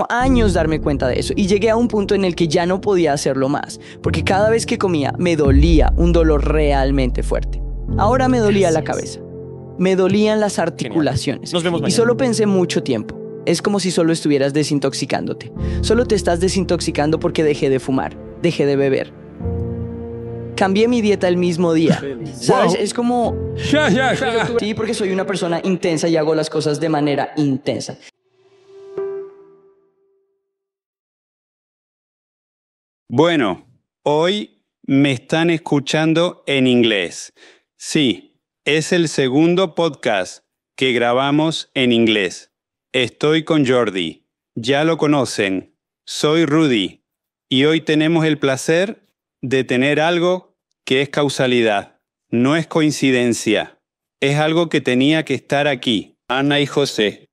Tomó años darme cuenta de eso. Y llegué a un punto en el que ya no podía hacerlo más, porque cada vez que comía me dolía un dolor realmente fuerte. Ahora me dolía la cabeza. Me dolían las articulaciones. Nos vemos y solo pensé mucho tiempo. Es como si solo estuvieras desintoxicándote. Solo te estás desintoxicando porque dejé de fumar, dejé de beber. Cambié mi dieta el mismo día. ¿Sabes? Es como... Sí, porque soy una persona intensa y hago las cosas de manera intensa. Bueno, hoy me están escuchando en inglés. Sí, es el segundo podcast que grabamos en inglés. Estoy con Jordi. Ya lo conocen. Soy Rudy. Y hoy tenemos el placer de tener algo que es causalidad. No es coincidencia. Es algo que tenía que estar aquí. Ana y José.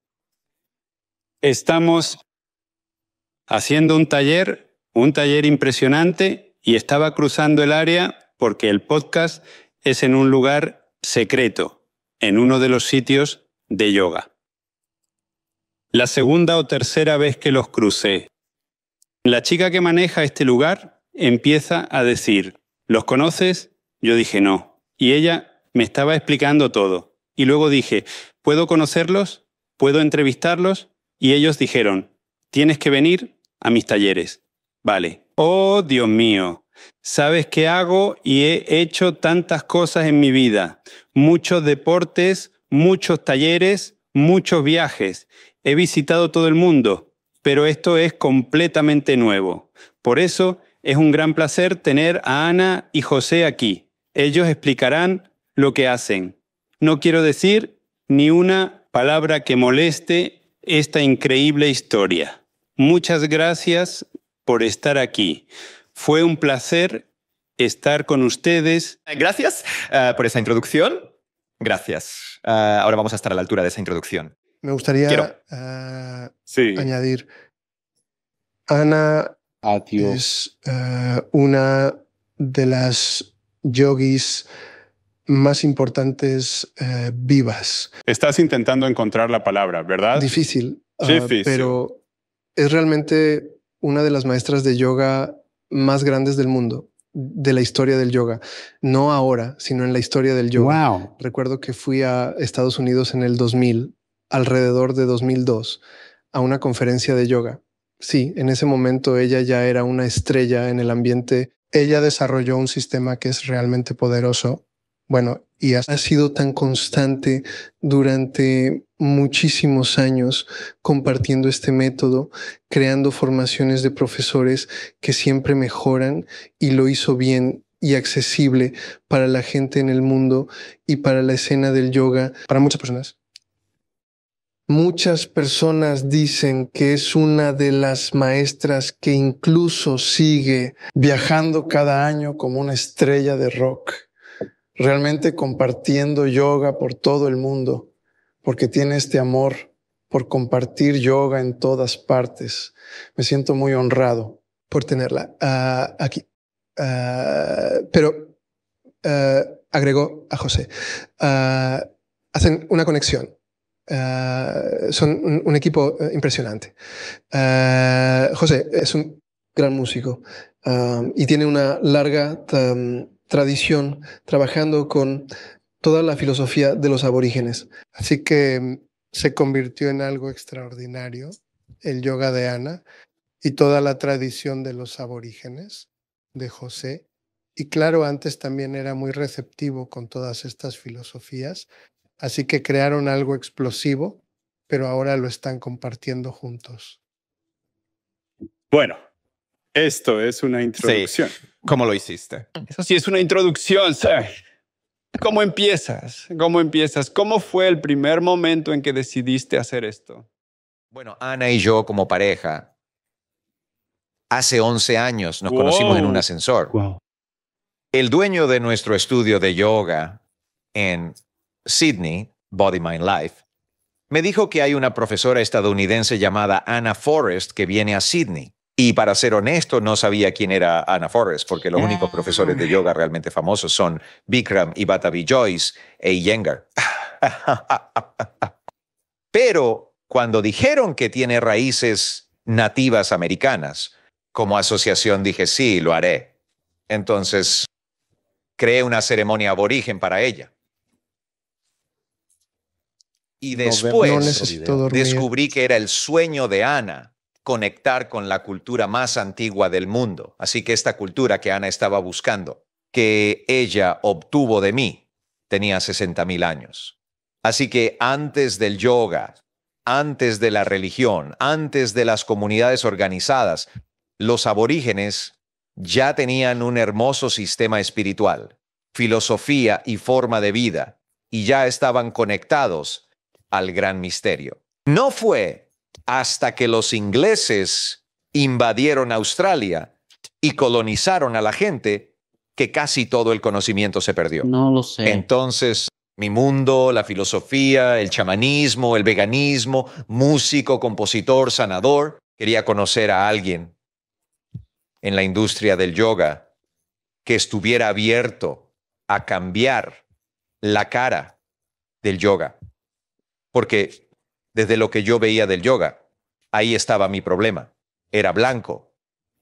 Estamos haciendo un taller, un taller impresionante, y estaba cruzando el área porque el podcast es en un lugar secreto, en uno de los sitios de yoga. La segunda o tercera vez que los crucé. La chica que maneja este lugar empieza a decir, ¿los conoces? Yo dije no. Y ella me estaba explicando todo. Y luego dije, ¿puedo conocerlos? ¿Puedo entrevistarlos? Y ellos dijeron, tienes que venir a mis talleres. Vale. Oh, Dios mío. Sabes qué hago y he hecho tantas cosas en mi vida. Muchos deportes, muchos talleres, muchos viajes. He visitado todo el mundo, pero esto es completamente nuevo. Por eso es un gran placer tener a Ana y José aquí. Ellos explicarán lo que hacen. No quiero decir ni una palabra que moleste esta increíble historia. Muchas gracias por estar aquí. Fue un placer estar con ustedes. Gracias eh, por esa introducción. Gracias. Eh, ahora vamos a estar a la altura de esa introducción. Me gustaría Quiero. eh, Sí. añadir, Ana es una de las yogis más importantes vivas. Estás intentando encontrar la palabra, ¿verdad? Difícil, ah, Difícil. pero es realmente una de las maestras de yoga más grandes del mundo, de la historia del yoga. No ahora, sino en la historia del yoga. Wow. Recuerdo que fui a Estados Unidos en el 2000, alrededor de 2002, a una conferencia de yoga. Sí, en ese momento ella ya era una estrella en el ambiente. Ella desarrolló un sistema que es realmente poderoso. Bueno, y ha sido tan constante durante muchísimos años compartiendo este método, creando formaciones de profesores que siempre mejoran y lo hizo bien y accesible para la gente en el mundo y para la escena del yoga, para muchas personas. Muchas personas dicen que es una de las maestras que incluso sigue viajando cada año como una estrella de rock, realmente compartiendo yoga por todo el mundo, porque tiene este amor por compartir yoga en todas partes. Me siento muy honrado por tenerla ah, aquí. Ah, pero ah, agregó a José, hacen una conexión. Son un, un equipo eh, impresionante. José es un gran músico y tiene una larga tam, tradición trabajando con toda la filosofía de los aborígenes. Así que mm, se convirtió en algo extraordinario el yoga de Ana y toda la tradición de los aborígenes de José. Y claro, antes también era muy receptivo con todas estas filosofías, así que crearon algo explosivo, pero ahora lo están compartiendo juntos. Bueno, esto es una introducción. ¿Cómo lo hiciste? Eso sí es una introducción. ¿Cómo empiezas? ¿Cómo empiezas? ¿Cómo fue el primer momento en que decidiste hacer esto? Bueno, Ana y yo como pareja, hace 11 años nos conocimos en un ascensor. Wow. El dueño de nuestro estudio de yoga en Sydney, Body Mind Life, me dijo que hay una profesora estadounidense llamada Anna Forrest que viene a Sydney. Y para ser honesto, no sabía quién era Anna Forrest, porque los únicos profesores de yoga realmente famosos son Bikram y Batavi Joyce e Iyengar. Pero Cuando dijeron que tiene raíces nativas americanas, como asociación dije, sí, lo haré. Entonces, creé una ceremonia aborigen para ella. Y después descubrí que era el sueño de Ana conectar con la cultura más antigua del mundo. Así que esta cultura que Ana estaba buscando, que ella obtuvo de mí, tenía 60 mil años. Así que antes del yoga, antes de la religión, antes de las comunidades organizadas, los aborígenes ya tenían un hermoso sistema espiritual, filosofía y forma de vida, y ya estaban conectados al gran misterio. No fue hasta que los ingleses invadieron Australia y colonizaron a la gente que casi todo el conocimiento se perdió. No lo sé. Entonces, mi mundo, la filosofía, el chamanismo, el veganismo, músico, compositor, sanador, quería conocer a alguien en la industria del yoga que estuviera abierto a cambiar la cara del yoga. Porque desde lo que yo veía del yoga, ahí estaba mi problema. Era blanco,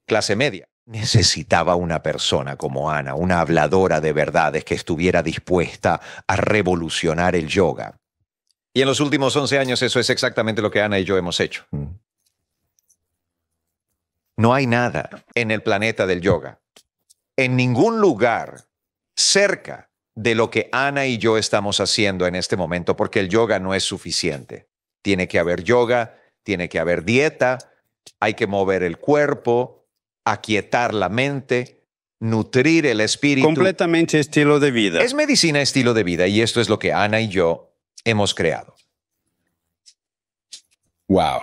clase media. Necesitaba una persona como Ana, una habladora de verdades que estuviera dispuesta a revolucionar el yoga. Y en los últimos 11 años eso es exactamente lo que Ana y yo hemos hecho. No hay nada en el planeta del yoga, en ningún lugar cerca de lo que Ana y yo estamos haciendo en este momento, porque el yoga no es suficiente. Tiene que haber yoga, tiene que haber dieta, hay que mover el cuerpo, aquietar la mente, nutrir el espíritu. Completamente estilo de vida. Es medicina estilo de vida y esto es lo que Ana y yo hemos creado. Wow.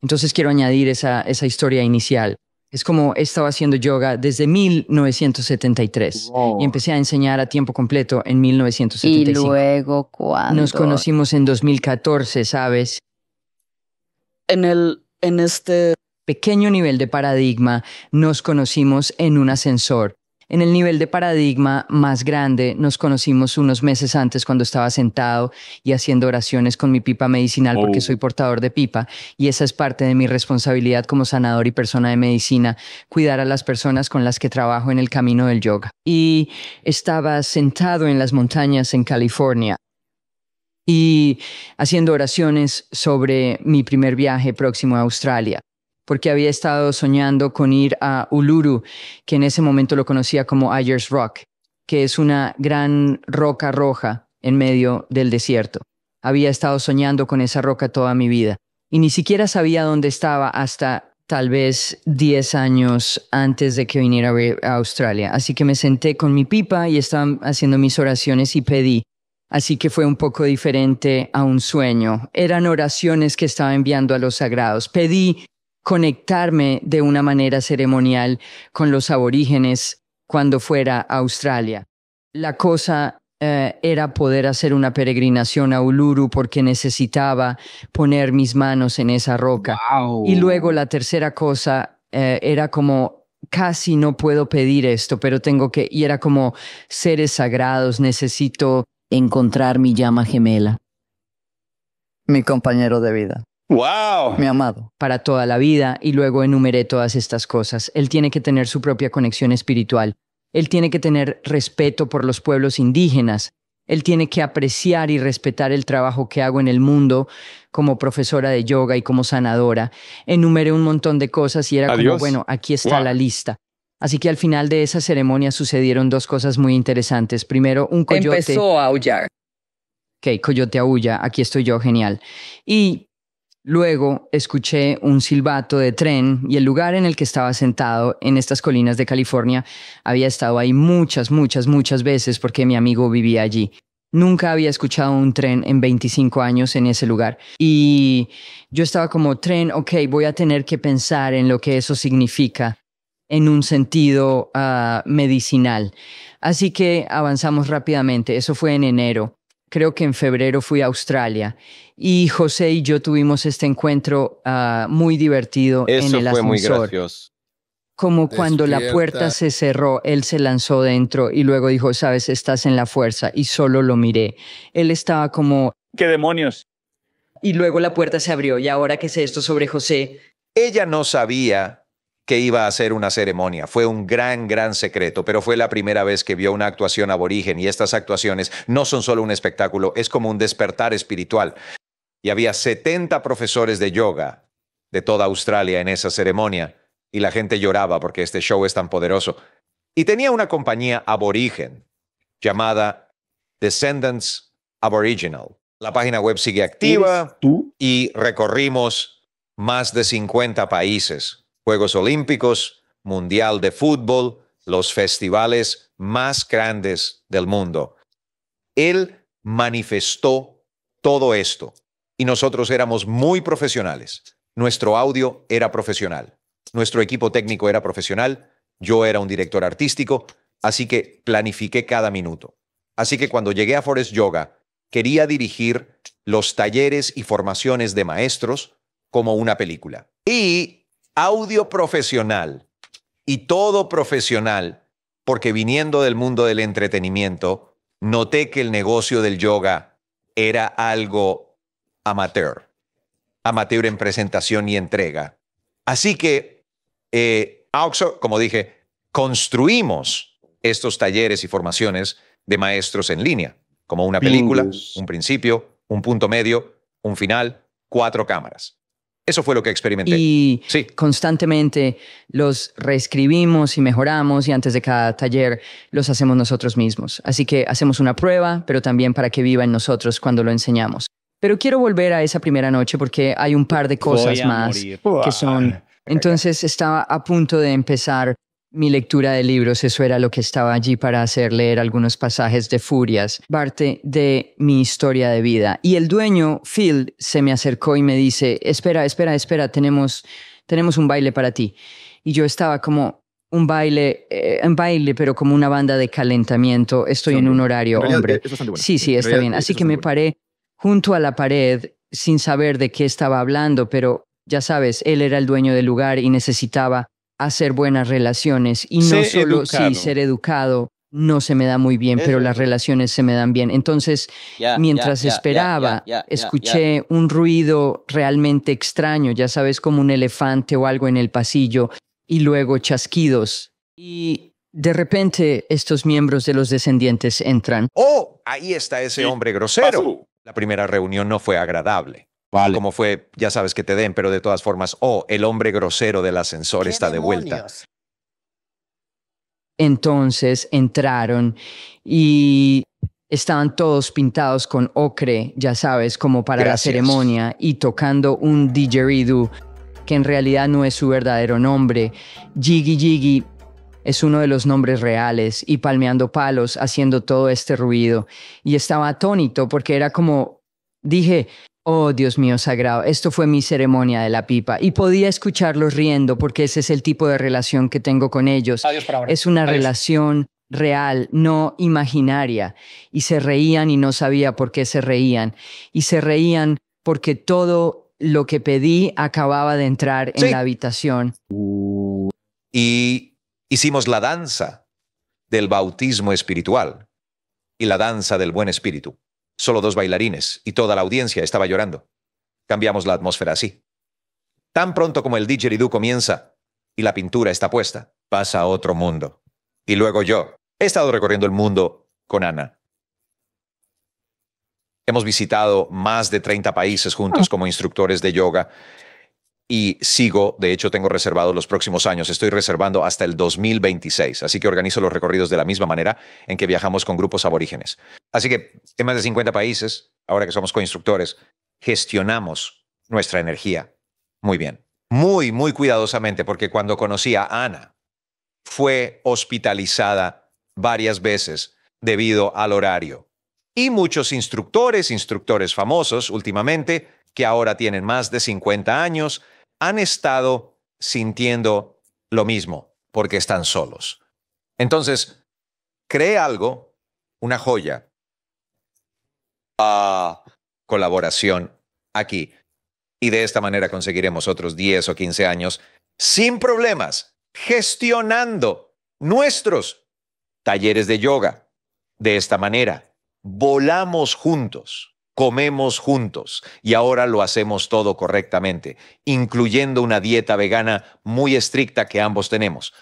Entonces quiero añadir esa, esa historia inicial. Es como he estado haciendo yoga desde 1973 Wow. y empecé a enseñar a tiempo completo en Y 1975. luego cuando... Nos conocimos en 2014, ¿sabes? En el, en este, Pequeño nivel de paradigma, nos conocimos en un ascensor. En el nivel de paradigma más grande, nos conocimos unos meses antes cuando estaba sentado y haciendo oraciones con mi pipa medicinal porque Oh. soy portador de pipa y esa es parte de mi responsabilidad como sanador y persona de medicina, cuidar a las personas con las que trabajo en el camino del yoga. Y estaba sentado en las montañas en California y haciendo oraciones sobre mi primer viaje próximo a Australia, porque había estado soñando con ir a Uluru, que en ese momento lo conocía como Ayers Rock, que es una gran roca roja en medio del desierto. Había estado soñando con esa roca toda mi vida y ni siquiera sabía dónde estaba hasta tal vez 10 años antes de que viniera a Australia. Así que me senté con mi pipa y estaba haciendo mis oraciones y pedí Así que fue un poco diferente a un sueño. Eran oraciones que estaba enviando a los sagrados. Pedí conectarme de una manera ceremonial con los aborígenes cuando fuera a Australia. La cosa eh, era poder hacer una peregrinación a Uluru porque necesitaba poner mis manos en esa roca. wow. Y luego la tercera cosa eh, era como, casi no puedo pedir esto, pero tengo que, y era como seres sagrados, necesito encontrar mi llama gemela, Mi compañero de vida, Wow. mi amado. para toda la vida y luego enumeré todas estas cosas. Él tiene que tener su propia conexión espiritual. Él tiene que tener respeto por los pueblos indígenas. Él tiene que apreciar y respetar el trabajo que hago en el mundo como profesora de yoga y como sanadora. Enumeré un montón de cosas y era como, bueno, aquí está Wow. la lista. Así que al final de esa ceremonia sucedieron dos cosas muy interesantes. Primero, un coyote. Empezó a aullar. Ok, coyote aúlla, aquí estoy yo, genial. Y luego escuché un silbato de tren y el lugar en el que estaba sentado en estas colinas de California había estado ahí muchas, muchas, muchas veces porque mi amigo vivía allí. Nunca había escuchado un tren en 25 años en ese lugar. Y yo estaba como, tren, ok, voy a tener que pensar en lo que eso significa en un sentido ah, medicinal. Así que avanzamos rápidamente. Eso fue en enero. Creo que en febrero fui a Australia y José y yo tuvimos este encuentro ah, muy divertido en Eso el fue muy ascensor. gracioso. Como cuando la puerta se cerró, él se lanzó dentro y luego dijo, sabes, estás en la fuerza y solo lo miré. Él estaba como ¿Qué demonios? Y luego la puerta se abrió y ahora que sé esto sobre José, Ella no sabía que iba a hacer una ceremonia. Fue un gran, gran secreto, pero fue la primera vez que vio una actuación aborigen y estas actuaciones no son solo un espectáculo, es como un despertar espiritual. Y había 70 profesores de yoga de toda Australia en esa ceremonia y la gente lloraba porque este show es tan poderoso. Y tenía una compañía aborigen llamada Descendants Aboriginal. La página web sigue activa ¿Tú? y recorrimos más de 50 países, Juegos Olímpicos, Mundial de Fútbol, los festivales más grandes del mundo. Él manifestó todo esto y nosotros éramos muy profesionales. Nuestro audio era profesional, nuestro equipo técnico era profesional, yo era un director artístico, así que planifiqué cada minuto. Así que cuando llegué a Forest Yoga, quería dirigir los talleres y formaciones de maestros como una película. Y audio profesional y todo profesional, porque viniendo del mundo del entretenimiento, noté que el negocio del yoga era algo amateur, amateur en presentación y entrega. Así que, eh, Auxo, como dije, construimos estos talleres y formaciones de maestros en línea, como una película, un principio, un punto medio, un final, cuatro cámaras. Eso fue lo que experimenté. y Sí. constantemente los reescribimos y mejoramos y antes de cada taller los hacemos nosotros mismos. Así que hacemos una prueba, pero también para que viva en nosotros cuando lo enseñamos. Pero quiero volver a esa primera noche porque hay un par de cosas más morir. que son... Entonces estaba a punto de empezar mi lectura de libros, eso era lo que estaba allí para hacer, leer algunos pasajes de Furias, parte de mi historia de vida. Y el dueño, Phil, se me acercó y me dice, espera, espera, espera, tenemos, tenemos un baile para ti. Y yo estaba como un baile, eh, un baile, pero como una banda de calentamiento, estoy en un horario, En realidad, hombre. eh, es bastante bueno. Sí, sí, está realidad, bien. eh, Así que me bueno. paré junto a la pared sin saber de qué estaba hablando, pero ya sabes, él era el dueño del lugar y necesitaba hacer buenas relaciones y no Sé solo sí ser educado no se me da muy bien, pero las relaciones se me dan bien. Entonces, mientras esperaba, escuché un ruido realmente extraño, ya sabes, como un elefante o algo en el pasillo, y luego chasquidos. Y de repente estos miembros de los descendientes entran. Oh, ahí está ese hombre grosero. La primera reunión no fue agradable. Vale. Como fue, ya sabes que te den, pero de todas formas, oh, el hombre grosero del ascensor está de vuelta. Entonces entraron y estaban todos pintados con ocre, ya sabes, como para Gracias. la ceremonia, y tocando un didgeridoo, que en realidad no es su verdadero nombre. Jiggy Jiggy es uno de los nombres reales, y palmeando palos, haciendo todo este ruido. Y estaba atónito porque era como, dije, Oh, Dios mío sagrado, esto fue mi ceremonia de la pipa y podía escucharlos riendo porque ese es el tipo de relación que tengo con ellos. Adiós por ahora. Es una Adiós. relación real, no imaginaria. Y se reían y no sabía por qué se reían. Y se reían porque todo lo que pedí acababa de entrar en la habitación. Y hicimos la danza del bautismo espiritual y la danza del buen espíritu. Solo dos bailarines y toda la audiencia estaba llorando. Cambiamos la atmósfera así. Tan pronto como el didgeridoo comienza y la pintura está puesta, pasa a otro mundo. Y luego yo. He estado recorriendo el mundo con Ana. Hemos visitado más de 30 países juntos como instructores de yoga y sigo, de hecho tengo reservado los próximos años, estoy reservando hasta el 2026, así que organizo los recorridos de la misma manera en que viajamos con grupos aborígenes. Así que en más de 50 países, ahora que somos coinstructores, gestionamos nuestra energía muy bien, muy, muy cuidadosamente, porque cuando conocí a Ana, fue hospitalizada varias veces debido al horario. Y muchos instructores, instructores famosos últimamente, que ahora tienen más de 50 años, han estado sintiendo lo mismo porque están solos. Entonces, cree algo, una joya, a colaboración aquí. Y de esta manera conseguiremos otros 10 o 15 años sin problemas, gestionando nuestros talleres de yoga. De esta manera, volamos juntos comemos juntos y ahora lo hacemos todo correctamente, incluyendo una dieta vegana muy estricta que ambos tenemos.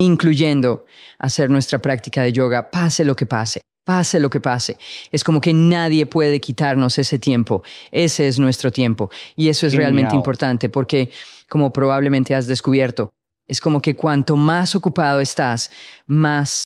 incluyendo hacer nuestra práctica de yoga, pase lo que pase, pase lo que pase. Es como que nadie puede quitarnos ese tiempo. Ese es nuestro tiempo. Y eso es realmente importante porque, como probablemente has descubierto, es como que cuanto más ocupado estás, más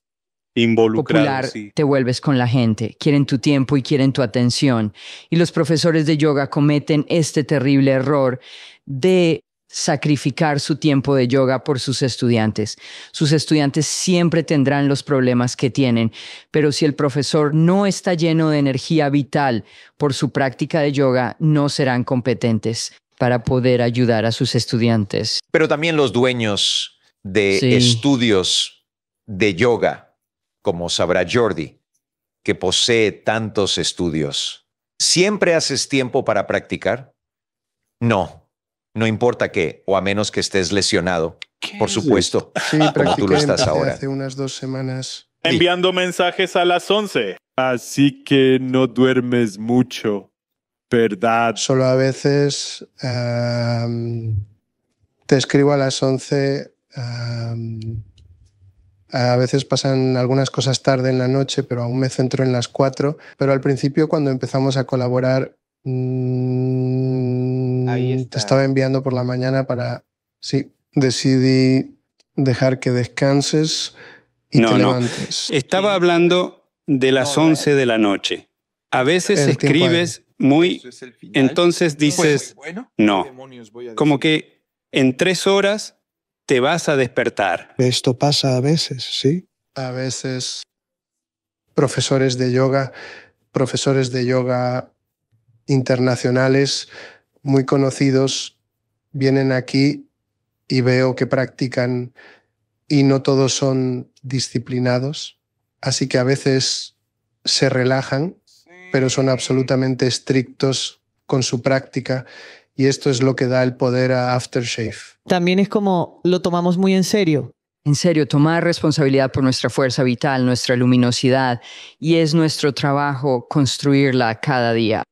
Involucrado, popular sí. te vuelves con la gente. Quieren tu tiempo y quieren tu atención. Y los profesores de yoga cometen este terrible error de sacrificar su tiempo de yoga por sus estudiantes. Sus estudiantes siempre tendrán los problemas que tienen, pero si el profesor no está lleno de energía vital por su práctica de yoga, no serán competentes para poder ayudar a sus estudiantes. Pero también los dueños de Sí. estudios de yoga, como sabrá Jordi, que posee tantos estudios. ¿Siempre haces tiempo para practicar? No, no importa qué, o a menos que estés lesionado, por supuesto, Sí, como tú lo estás ahora. hace unas dos semanas. Enviando mensajes a las 11. Así que no duermes mucho, ¿verdad? Solo a veces te escribo a las 11. am, a veces pasan algunas cosas tarde en la noche, pero aún me centro en las 4. Pero al principio, cuando empezamos a colaborar, mm, Ahí te estaba enviando por la mañana para... Sí, decidí dejar que descanses y No, te no. levantes. Estaba hablando de las 11 de la noche. A veces El escribes muy... Entonces dices, no, como que en tres horas te vas a despertar. Esto pasa a veces, ¿sí? a veces profesores de yoga, profesores de yoga internacionales muy conocidos vienen aquí y veo que practican y no todos son disciplinados, así que a veces se relajan, pero son absolutamente estrictos con su práctica y esto es lo que da el poder a Aftershave. También es como lo tomamos muy en serio. En serio, tomar responsabilidad por nuestra fuerza vital, nuestra luminosidad, y es nuestro trabajo construirla cada día,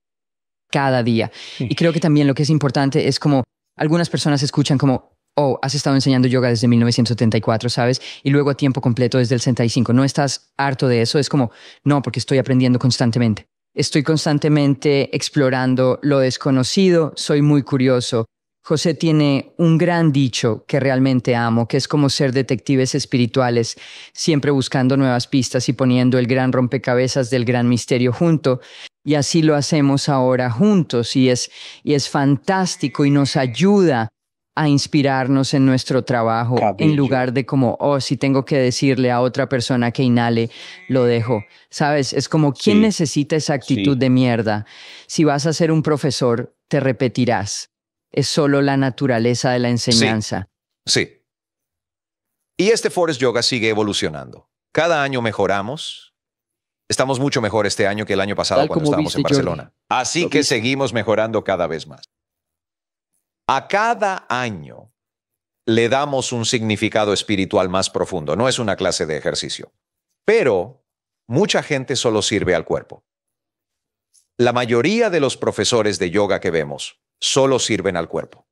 cada día. Y creo que también lo que es importante es como algunas personas escuchan como, oh, has estado enseñando yoga desde 1974, ¿sabes? Y luego a tiempo completo desde el 65. ¿No estás harto de eso? Es como, no, porque estoy aprendiendo constantemente. Estoy constantemente explorando lo desconocido, soy muy curioso. José tiene un gran dicho que realmente amo, que es como ser detectives espirituales, siempre buscando nuevas pistas y poniendo el gran rompecabezas del gran misterio junto. Y así lo hacemos ahora juntos y es, y es fantástico y nos ayuda a inspirarnos en nuestro trabajo en lugar de como, oh, si tengo que decirle a otra persona que inhale, lo dejo. ¿Sabes? Es como, ¿quién Sí. necesita esa actitud Sí. de mierda? Si vas a ser un profesor, te repetirás. Es solo la naturaleza de la enseñanza. Sí. Y este Forest Yoga sigue evolucionando. Cada año mejoramos. Estamos mucho mejor este año que el año pasado Tal cuando estábamos en Jordi. Barcelona. Así Lo que viste. seguimos mejorando cada vez más. A cada año le damos un significado espiritual más profundo. No es una clase de ejercicio. Pero mucha gente solo sirve al cuerpo. La mayoría de los profesores de yoga que vemos solo sirven al cuerpo.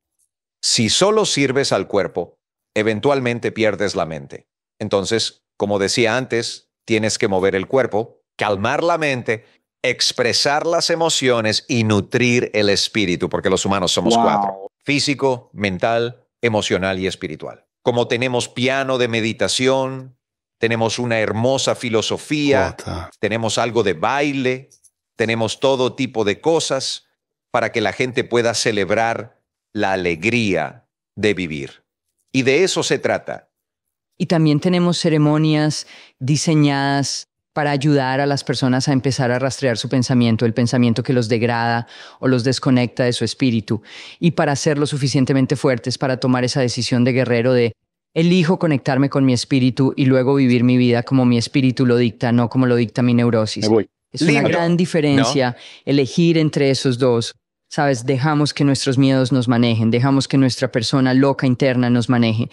Si solo sirves al cuerpo, eventualmente pierdes la mente. Entonces, como decía antes, tienes que mover el cuerpo, calmar la mente, expresar las emociones y nutrir el espíritu, porque los humanos somos Wow. cuatro. Físico, mental, emocional y espiritual. Como tenemos piano de meditación, tenemos una hermosa filosofía, Jota. tenemos algo de baile, tenemos todo tipo de cosas para que la gente pueda celebrar la alegría de vivir. Y de eso se trata. Y también tenemos ceremonias diseñadas para ayudar a las personas a empezar a rastrear su pensamiento, el pensamiento que los degrada o los desconecta de su espíritu, y para ser lo suficientemente fuertes para tomar esa decisión de guerrero de elijo conectarme con mi espíritu y luego vivir mi vida como mi espíritu lo dicta, no como lo dicta mi neurosis. Me voy. Es una gran diferencia elegir entre esos dos. Sabes, dejamos que nuestros miedos nos manejen, dejamos que nuestra persona loca interna nos maneje.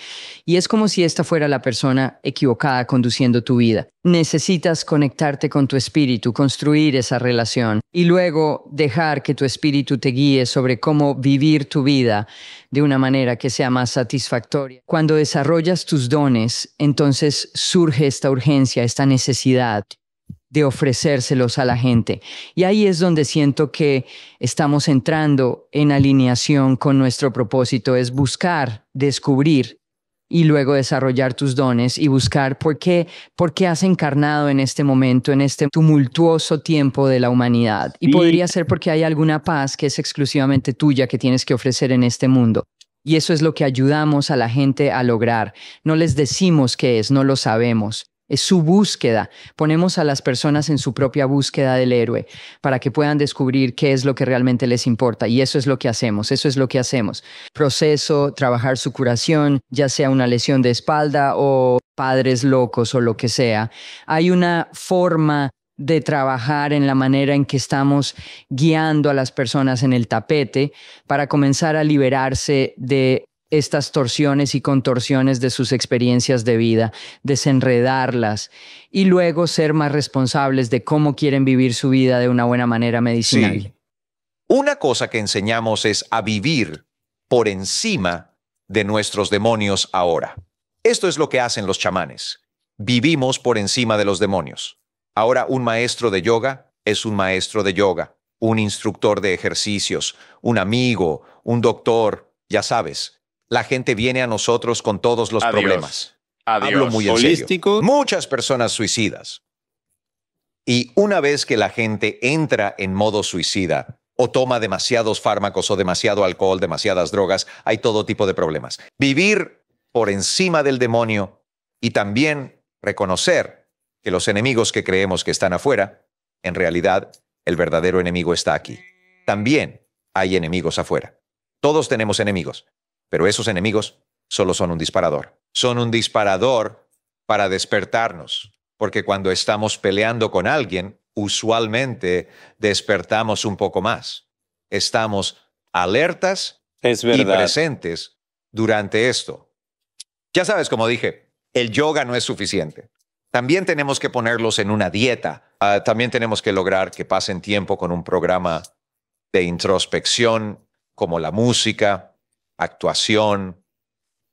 Y es como si esta fuera la persona equivocada conduciendo tu vida. Necesitas conectarte con tu espíritu, construir esa relación y luego dejar que tu espíritu te guíe sobre cómo vivir tu vida de una manera que sea más satisfactoria. Cuando desarrollas tus dones, entonces surge esta urgencia, esta necesidad de ofrecérselos a la gente. Y ahí es donde siento que estamos entrando en alineación con nuestro propósito, es buscar, descubrir y luego desarrollar tus dones y buscar por qué, por qué has encarnado en este momento, en este tumultuoso tiempo de la humanidad. Y, Y- podría ser porque hay alguna paz que es exclusivamente tuya que tienes que ofrecer en este mundo. Y eso es lo que ayudamos a la gente a lograr. No les decimos qué es, no lo sabemos. Es su búsqueda. Ponemos a las personas en su propia búsqueda del héroe para que puedan descubrir qué es lo que realmente les importa. Y eso es lo que hacemos, eso es lo que hacemos. Proceso, trabajar su curación, ya sea una lesión de espalda o padres locos o lo que sea. Hay una forma de trabajar en la manera en que estamos guiando a las personas en el tapete para comenzar a liberarse de estas torsiones y contorsiones de sus experiencias de vida, desenredarlas y luego ser más responsables de cómo quieren vivir su vida de una buena manera medicinal. Sí. Una cosa que enseñamos es a vivir por encima de nuestros demonios ahora. Esto es lo que hacen los chamanes. Vivimos por encima de los demonios. Ahora un maestro de yoga es un maestro de yoga, un instructor de ejercicios, un amigo, un doctor, ya sabes. La gente viene a nosotros con todos los Adiós. problemas. Adiós. Hablo muy en Holístico. serio. Muchas personas suicidas. Y una vez que la gente entra en modo suicida o toma demasiados fármacos o demasiado alcohol, demasiadas drogas, hay todo tipo de problemas. Vivir por encima del demonio y también reconocer que los enemigos que creemos que están afuera, en realidad el verdadero enemigo está aquí. También hay enemigos afuera. Todos tenemos enemigos, pero esos enemigos solo son un disparador. Son un disparador para despertarnos, porque cuando estamos peleando con alguien, usualmente despertamos un poco más. Estamos alertas Es y presentes durante esto. Ya sabes, como dije, el yoga no es suficiente. También tenemos que ponerlos en una dieta. Ah, también tenemos que lograr que pasen tiempo con un programa de introspección como la música, actuación,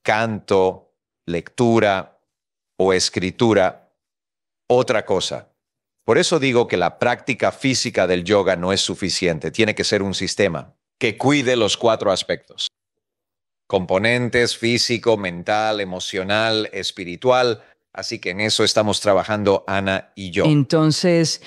canto, lectura o escritura. Otra cosa. Por eso digo que la práctica física del yoga no es suficiente. Tiene que ser un sistema que cuide los cuatro aspectos. Componentes físico, mental, emocional, espiritual. Así que en eso estamos trabajando Ana y yo. Entonces,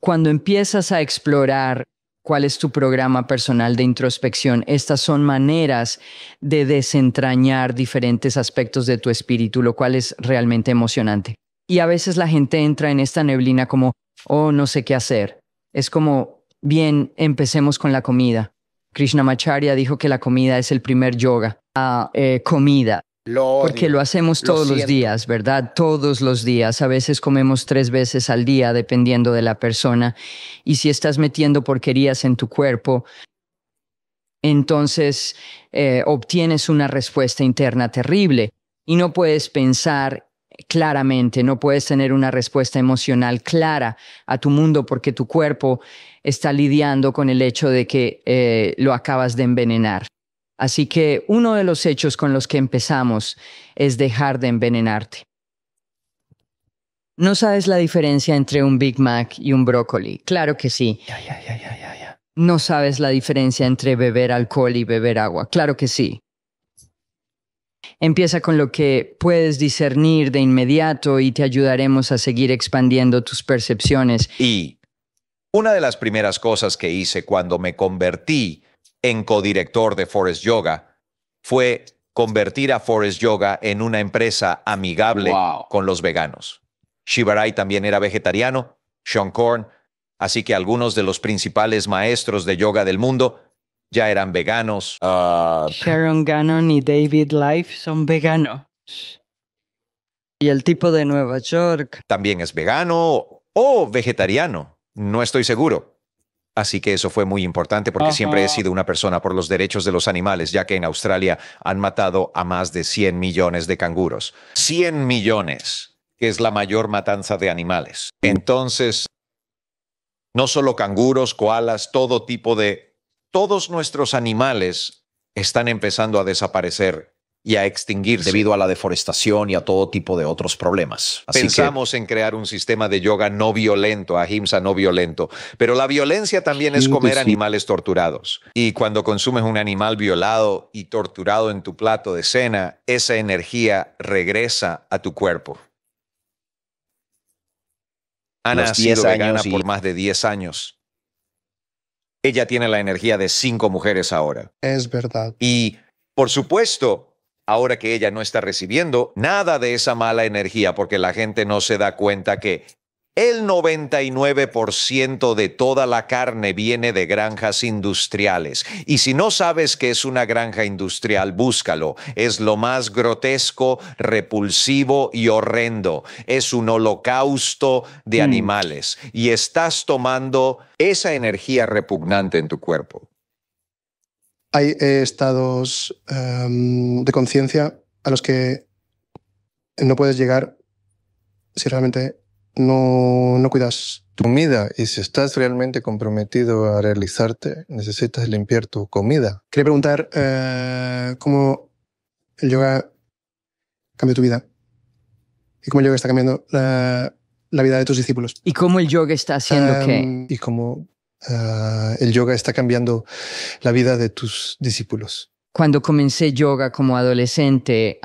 cuando empiezas a explorar cuál es tu programa personal de introspección, estas son maneras de desentrañar diferentes aspectos de tu espíritu, lo cual es realmente emocionante. Y a veces la gente entra en esta neblina como, oh, no sé qué hacer. Es como, bien, empecemos con la comida. Krishnamacharya dijo que la comida es el primer yoga. Ah, eh, comida. Porque lo hacemos Lo todos los días, ¿verdad? Todos los días. A veces comemos tres veces al día, dependiendo de la persona. Y si estás metiendo porquerías en tu cuerpo, entonces eh, obtienes una respuesta interna terrible y no puedes pensar claramente, no puedes tener una respuesta emocional clara a tu mundo porque tu cuerpo está lidiando con el hecho de que eh, lo acabas de envenenar. Así que uno de los hechos con los que empezamos es dejar de envenenarte. ¿No sabes la diferencia entre un Big Mac y un brócoli? Claro que sí. No sabes la diferencia entre beber alcohol y beber agua. Claro que sí. Empieza con lo que puedes discernir de inmediato y te ayudaremos a seguir expandiendo tus percepciones. Y una de las primeras cosas que hice cuando me convertí en codirector de Forest Yoga fue convertir a Forest Yoga en una empresa amigable con los veganos. Shivarai también era vegetariano, Sean Korn, así que algunos de los principales maestros de yoga del mundo ya eran veganos. Ah, Sharon Gannon y David Life son veganos. Y el tipo de Nueva York. también es vegano o vegetariano, no estoy seguro. Así que eso fue muy importante porque siempre he sido una persona por los derechos de los animales, ya que en Australia han matado a más de 100 millones de canguros. 100 millones, que es la mayor matanza de animales. Entonces, no solo canguros, koalas, todo tipo de... Todos nuestros animales están empezando a desaparecer y a extinguirse. debido a la deforestación y a todo tipo de otros problemas. Así que Pensamos en crear un sistema de yoga no violento, ahimsa no violento, pero la violencia también es comer animales torturados. Y cuando consumes un animal violado y torturado en tu plato de cena, esa energía regresa a tu cuerpo. Ana Los ha sido 10 vegana y- por más de 10 años. Ella tiene la energía de cinco mujeres ahora. Es verdad. Y, por supuesto, ahora que ella no está recibiendo nada de esa mala energía, porque la gente no se da cuenta que el 99% de toda la carne viene de granjas industriales. Y si no sabes qué es una granja industrial, búscalo. Es lo más grotesco, repulsivo y horrendo. Es un holocausto de animales. Y estás tomando esa energía repugnante en tu cuerpo. Hay eh, estados em, de conciencia a los que no puedes llegar si realmente no, no cuidas tu comida y si estás realmente comprometido a realizarte, necesitas limpiar tu comida. Quería preguntar eh, cómo el yoga cambió tu vida y cómo el yoga está cambiando la, la vida de tus discípulos. ¿Y cómo el yoga está haciendo qué? Em, Y cómo ah, el yoga está cambiando la vida de tus discípulos. Cuando comencé yoga como adolescente,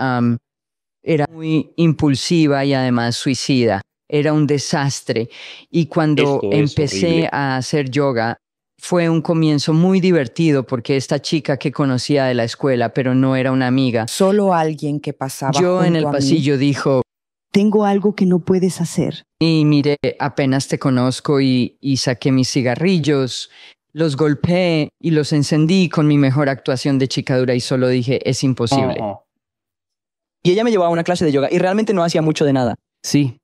era muy impulsiva y además suicida. Era un desastre. Y cuando Esto empecé a hacer yoga, fue un comienzo muy divertido porque esta chica que conocía de la escuela, pero no era una amiga, Solo alguien que pasaba yo en el pasillo dijo, Tengo algo que no puedes hacer. y mire, apenas te conozco y, y saqué mis cigarrillos, los golpeé y los encendí con mi mejor actuación de chicadura y solo dije, es imposible. Y ella me llevaba a una clase de yoga y realmente no hacía mucho de nada. Sí,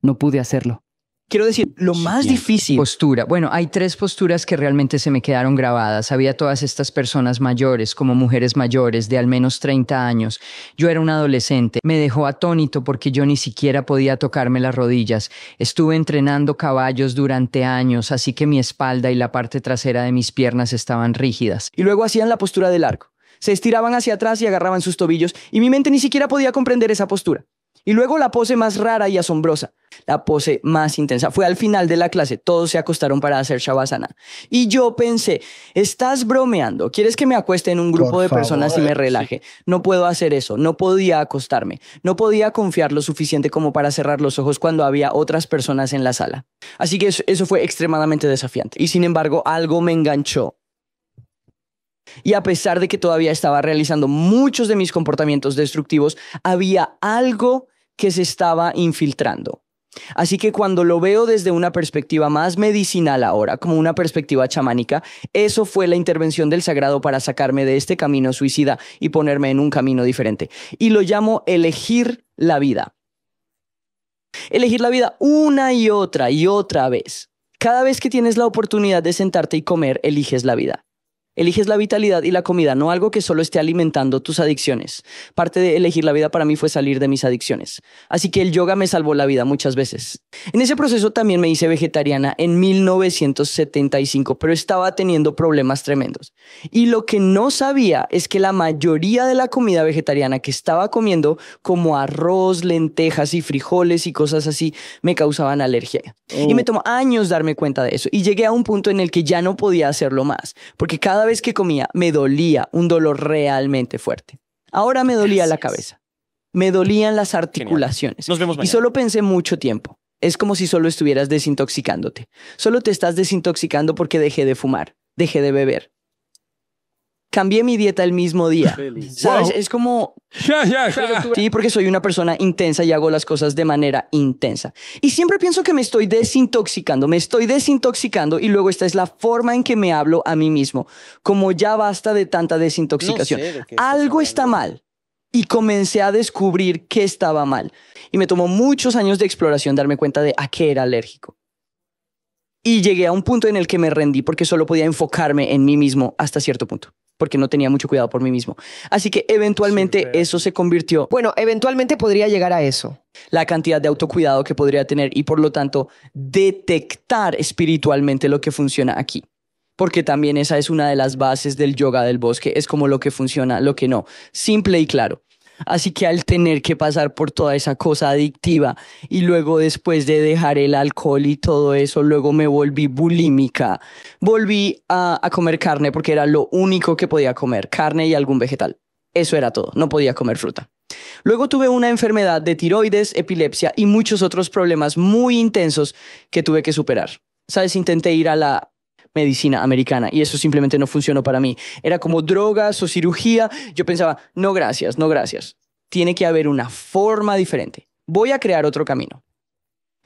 no pude hacerlo. Quiero decir, lo más difícil Postura. Bueno, hay tres posturas que realmente se me quedaron grabadas. Había todas estas personas mayores, como mujeres mayores de al menos 30 años. Yo era un adolescente. Me dejó atónito porque yo ni siquiera podía tocarme las rodillas. Estuve entrenando caballos durante años, así que mi espalda y la parte trasera de mis piernas estaban rígidas. y luego hacían la postura del arco. Se estiraban hacia atrás y agarraban sus tobillos y mi mente ni siquiera podía comprender esa postura. Y luego la pose más rara y asombrosa, la pose más intensa. Fue al final de la clase, todos se acostaron para hacer Shavasana. Y yo pensé, estás bromeando, ¿quieres que me acueste en un grupo Por de personas y me relaje? No puedo hacer eso, no podía acostarme, no podía confiar lo suficiente como para cerrar los ojos cuando había otras personas en la sala. Así que eso, eso fue extremadamente desafiante. Y sin embargo, algo me enganchó y a pesar de que todavía estaba realizando muchos de mis comportamientos destructivos, había algo que se estaba infiltrando. Así que cuando lo veo desde una perspectiva más medicinal ahora, como una perspectiva chamánica, eso fue la intervención del sagrado para sacarme de este camino suicida y ponerme en un camino diferente. Y lo llamo elegir la vida. Elegir la vida una y otra y otra vez. Cada vez que tienes la oportunidad de sentarte y comer, eliges la vida. Eliges la vitalidad y la comida, no algo que solo esté alimentando tus adicciones. Parte de elegir la vida para mí fue salir de mis adicciones. Así que el yoga me salvó la vida muchas veces. En ese proceso también me hice vegetariana en 1975, pero estaba teniendo problemas tremendos. Y lo que no sabía es que la mayoría de la comida vegetariana que estaba comiendo, como arroz, lentejas y frijoles y cosas así, me causaban alergia. Y me tomó años darme cuenta de eso. Y llegué a un punto en el que ya no podía hacerlo más, porque cada vez que comía me dolía un dolor realmente fuerte. Ahora me dolía la cabeza. Me dolían las articulaciones. Nos vemos Y mañana. solo pensé mucho tiempo. Es como si solo estuvieras desintoxicándote. Solo te estás desintoxicando porque dejé de fumar, dejé de beber. Cambié mi dieta el mismo día. ¿Sabes? Es como Sí, porque soy una persona intensa y hago las cosas de manera intensa. Y siempre pienso que me estoy desintoxicando, me estoy desintoxicando y luego esta es la forma en que me hablo a mí mismo. Como ya basta de tanta desintoxicación. No sé de qué estás Algo está mal. Y comencé a descubrir que estaba mal. Y me tomó muchos años de exploración darme cuenta de a qué era alérgico. Y llegué a un punto en el que me rendí porque solo podía enfocarme en mí mismo hasta cierto punto, porque no tenía mucho cuidado por mí mismo. Así que eventualmente eso se convirtió Bueno, eventualmente podría llegar a eso. la cantidad de autocuidado que podría tener y por lo tanto detectar espiritualmente lo que funciona aquí. Porque también esa es una de las bases del yoga del bosque, es como lo que funciona, lo que no, simple y claro. Así que al tener que pasar por toda esa cosa adictiva y luego después de dejar el alcohol y todo eso, luego me volví bulímica, volví a, a comer carne porque era lo único que podía comer, carne y algún vegetal. Eso era todo, no podía comer fruta. Luego tuve una enfermedad de tiroides, epilepsia y muchos otros problemas muy intensos que tuve que superar. Sabes, intenté ir a la medicina americana y eso simplemente no funcionó para mí. Era como drogas o cirugía. Yo pensaba, no gracias, no gracias. Tiene que haber una forma diferente. Voy a crear otro camino.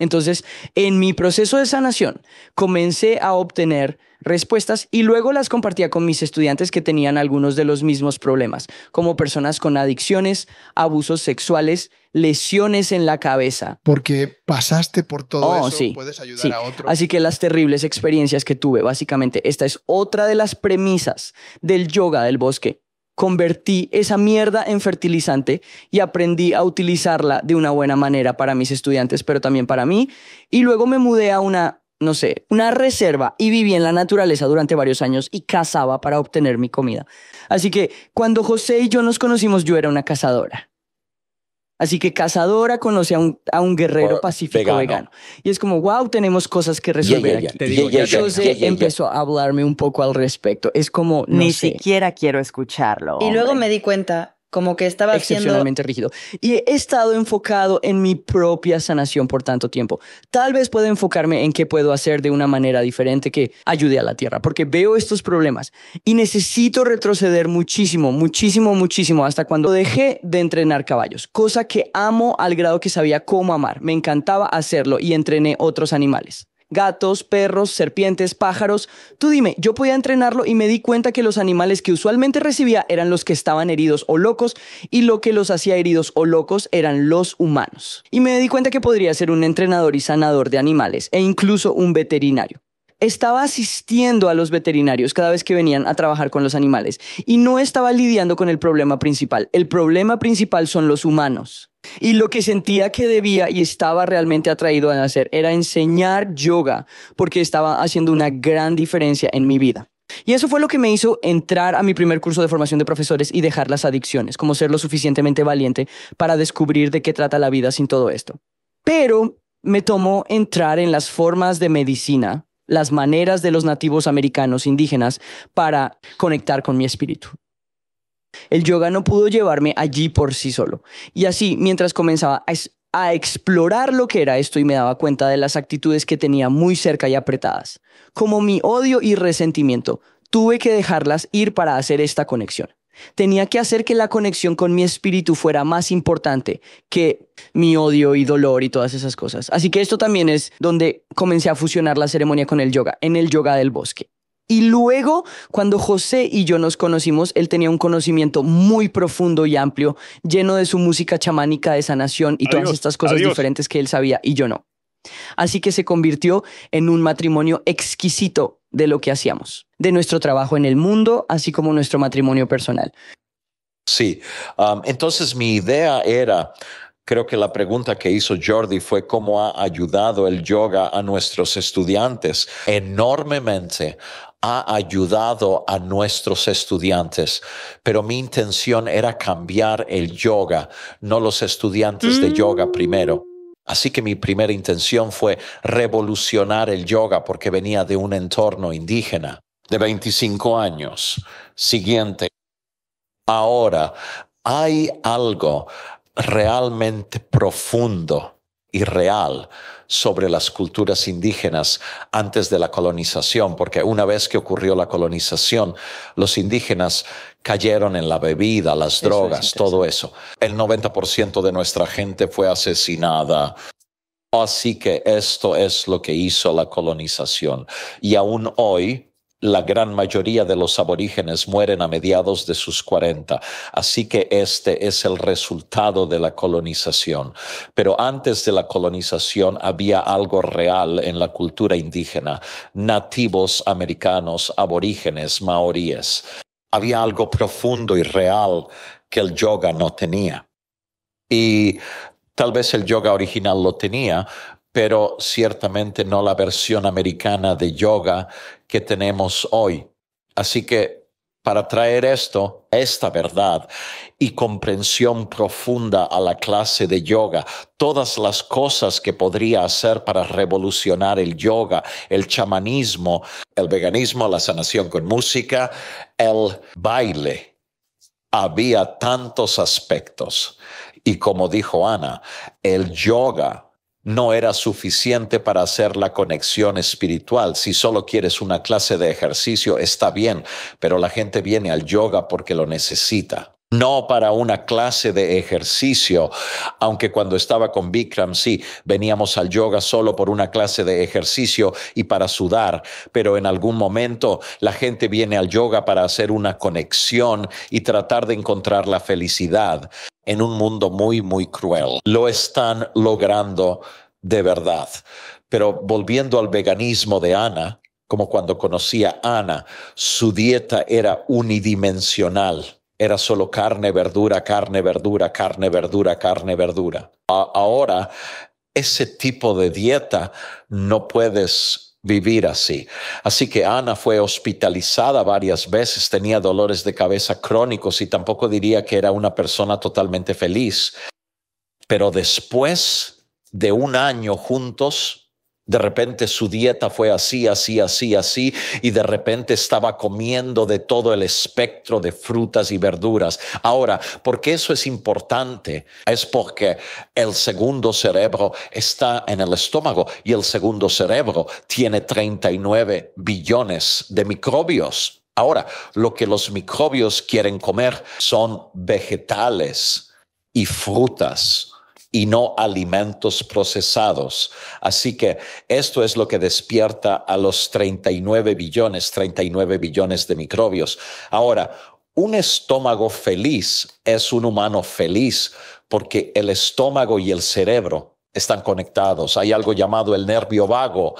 Entonces, en mi proceso de sanación, comencé a obtener respuestas y luego las compartía con mis estudiantes que tenían algunos de los mismos problemas, como personas con adicciones, abusos sexuales, lesiones en la cabeza. Porque pasaste por todo Oh, eso, sí, puedes ayudar sí. a otros. Así que las terribles experiencias que tuve, básicamente, esta es otra de las premisas del yoga del bosque. Convertí esa mierda en fertilizante y aprendí a utilizarla de una buena manera para mis estudiantes, pero también para mí. Y luego me mudé a una, no sé, una reserva y viví en la naturaleza durante varios años y cazaba para obtener mi comida. Así que cuando José y yo nos conocimos, yo era una cazadora. Así que cazadora conoce a un, a un guerrero Oh, pacífico vegano. vegano. Y es como, wow, tenemos cosas que resolver yeah, aquí. Yeah, yeah, José yeah, yeah, yeah. empezó a hablarme un poco al respecto. Es como, no Ni sé, siquiera quiero escucharlo. Y luego me di cuenta como que estaba excepcionalmente rígido. Y he estado enfocado en mi propia sanación por tanto tiempo. Tal vez pueda enfocarme en qué puedo hacer de una manera diferente que ayude a la Tierra, porque veo estos problemas y necesito retroceder muchísimo, muchísimo, muchísimo, hasta cuando dejé de entrenar caballos, cosa que amo al grado que sabía cómo amar. Me encantaba hacerlo y entrené otros animales. Gatos, perros, serpientes, pájaros. Tú dime, yo podía entrenarlo y me di cuenta que los animales que usualmente recibía eran los que estaban heridos o locos y lo que los hacía heridos o locos eran los humanos. Y me di cuenta que podría ser un entrenador y sanador de animales e incluso un veterinario. Estaba asistiendo a los veterinarios cada vez que venían a trabajar con los animales y no estaba lidiando con el problema principal. El problema principal son los humanos. Y lo que sentía que debía y estaba realmente atraído a hacer era enseñar yoga porque estaba haciendo una gran diferencia en mi vida. Y eso fue lo que me hizo entrar a mi primer curso de formación de profesores y dejar las adicciones, como ser lo suficientemente valiente para descubrir de qué trata la vida sin todo esto. Pero me tomó entrar en las formas de medicina, las maneras de los nativos americanos indígenas para conectar con mi espíritu. El yoga no pudo llevarme allí por sí solo. Y así, mientras comenzaba a, explorar lo que era esto y me daba cuenta de las actitudes que tenía muy cerca y apretadas, como mi odio y resentimiento, tuve que dejarlas ir para hacer esta conexión. Tenía que hacer que la conexión con mi espíritu fuera más importante que mi odio y dolor y todas esas cosas. Así que esto también es donde comencé a fusionar la ceremonia con el yoga, en el yoga del bosque. Y luego, cuando José y yo nos conocimos, él tenía un conocimiento muy profundo y amplio, lleno de su música chamánica de sanación y todas estas cosas adiós. diferentes que él sabía y yo no. Así que se convirtió en un matrimonio exquisito de lo que hacíamos, de nuestro trabajo en el mundo, así como nuestro matrimonio personal. Sí, um, entonces mi idea era, creo que la pregunta que hizo Jordi fue cómo ha ayudado el yoga a nuestros estudiantes. Enormemente ha ayudado a nuestros estudiantes, pero mi intención era cambiar el yoga, no los estudiantes de yoga primero. Así que mi primera intención fue revolucionar el yoga porque venía de un entorno indígena de 25 años. Siguiente. Ahora, hay algo realmente profundo y real sobre las culturas indígenas antes de la colonización, porque una vez que ocurrió la colonización, los indígenas cayeron en la bebida, las Eso drogas, todo eso. El 90% de nuestra gente fue asesinada. Así que esto es lo que hizo la colonización. Y aún hoy la gran mayoría de los aborígenes mueren a mediados de sus 40. Así que este es el resultado de la colonización. Pero antes de la colonización había algo real en la cultura indígena, nativos americanos, aborígenes, maoríes. Había algo profundo y real que el yoga no tenía. Y tal vez el yoga original lo tenía, pero ciertamente no la versión americana de yoga que tenemos hoy. Así que para traer esto, esta verdad y comprensión profunda a la clase de yoga, todas las cosas que podría hacer para revolucionar el yoga, el chamanismo, el veganismo, la sanación con música, el baile. Había tantos aspectos. Y como dijo Ana, el yoga no era suficiente para hacer la conexión espiritual. Si solo quieres una clase de ejercicio, está bien, pero la gente viene al yoga porque lo necesita. No para una clase de ejercicio, aunque cuando estaba con Bikram, sí, veníamos al yoga solo por una clase de ejercicio y para sudar, pero en algún momento la gente viene al yoga para hacer una conexión y tratar de encontrar la felicidad en un mundo muy, muy cruel. Lo están logrando de verdad. Pero volviendo al veganismo de Ana, como cuando conocía a Ana, su dieta era unidimensional. Era solo carne, verdura, carne, verdura, carne, verdura, carne, verdura. ahora, ese tipo de dieta no puedes vivir así. Así que Ana fue hospitalizada varias veces, tenía dolores de cabeza crónicos y tampoco diría que era una persona totalmente feliz. Pero después de un año juntos, de repente su dieta fue así, así, así, así, y de repente estaba comiendo de todo el espectro de frutas y verduras. Ahora, ¿por qué eso es importante? Es porque el segundo cerebro está en el estómago y el segundo cerebro tiene 39 billones de microbios. Ahora, lo que los microbios quieren comer son vegetales y frutas y no alimentos procesados. Así que esto es lo que despierta a los 39 billones, 39 billones de microbios. Ahora, un estómago feliz es un humano feliz porque el estómago y el cerebro están conectados. Hay algo llamado el nervio vago.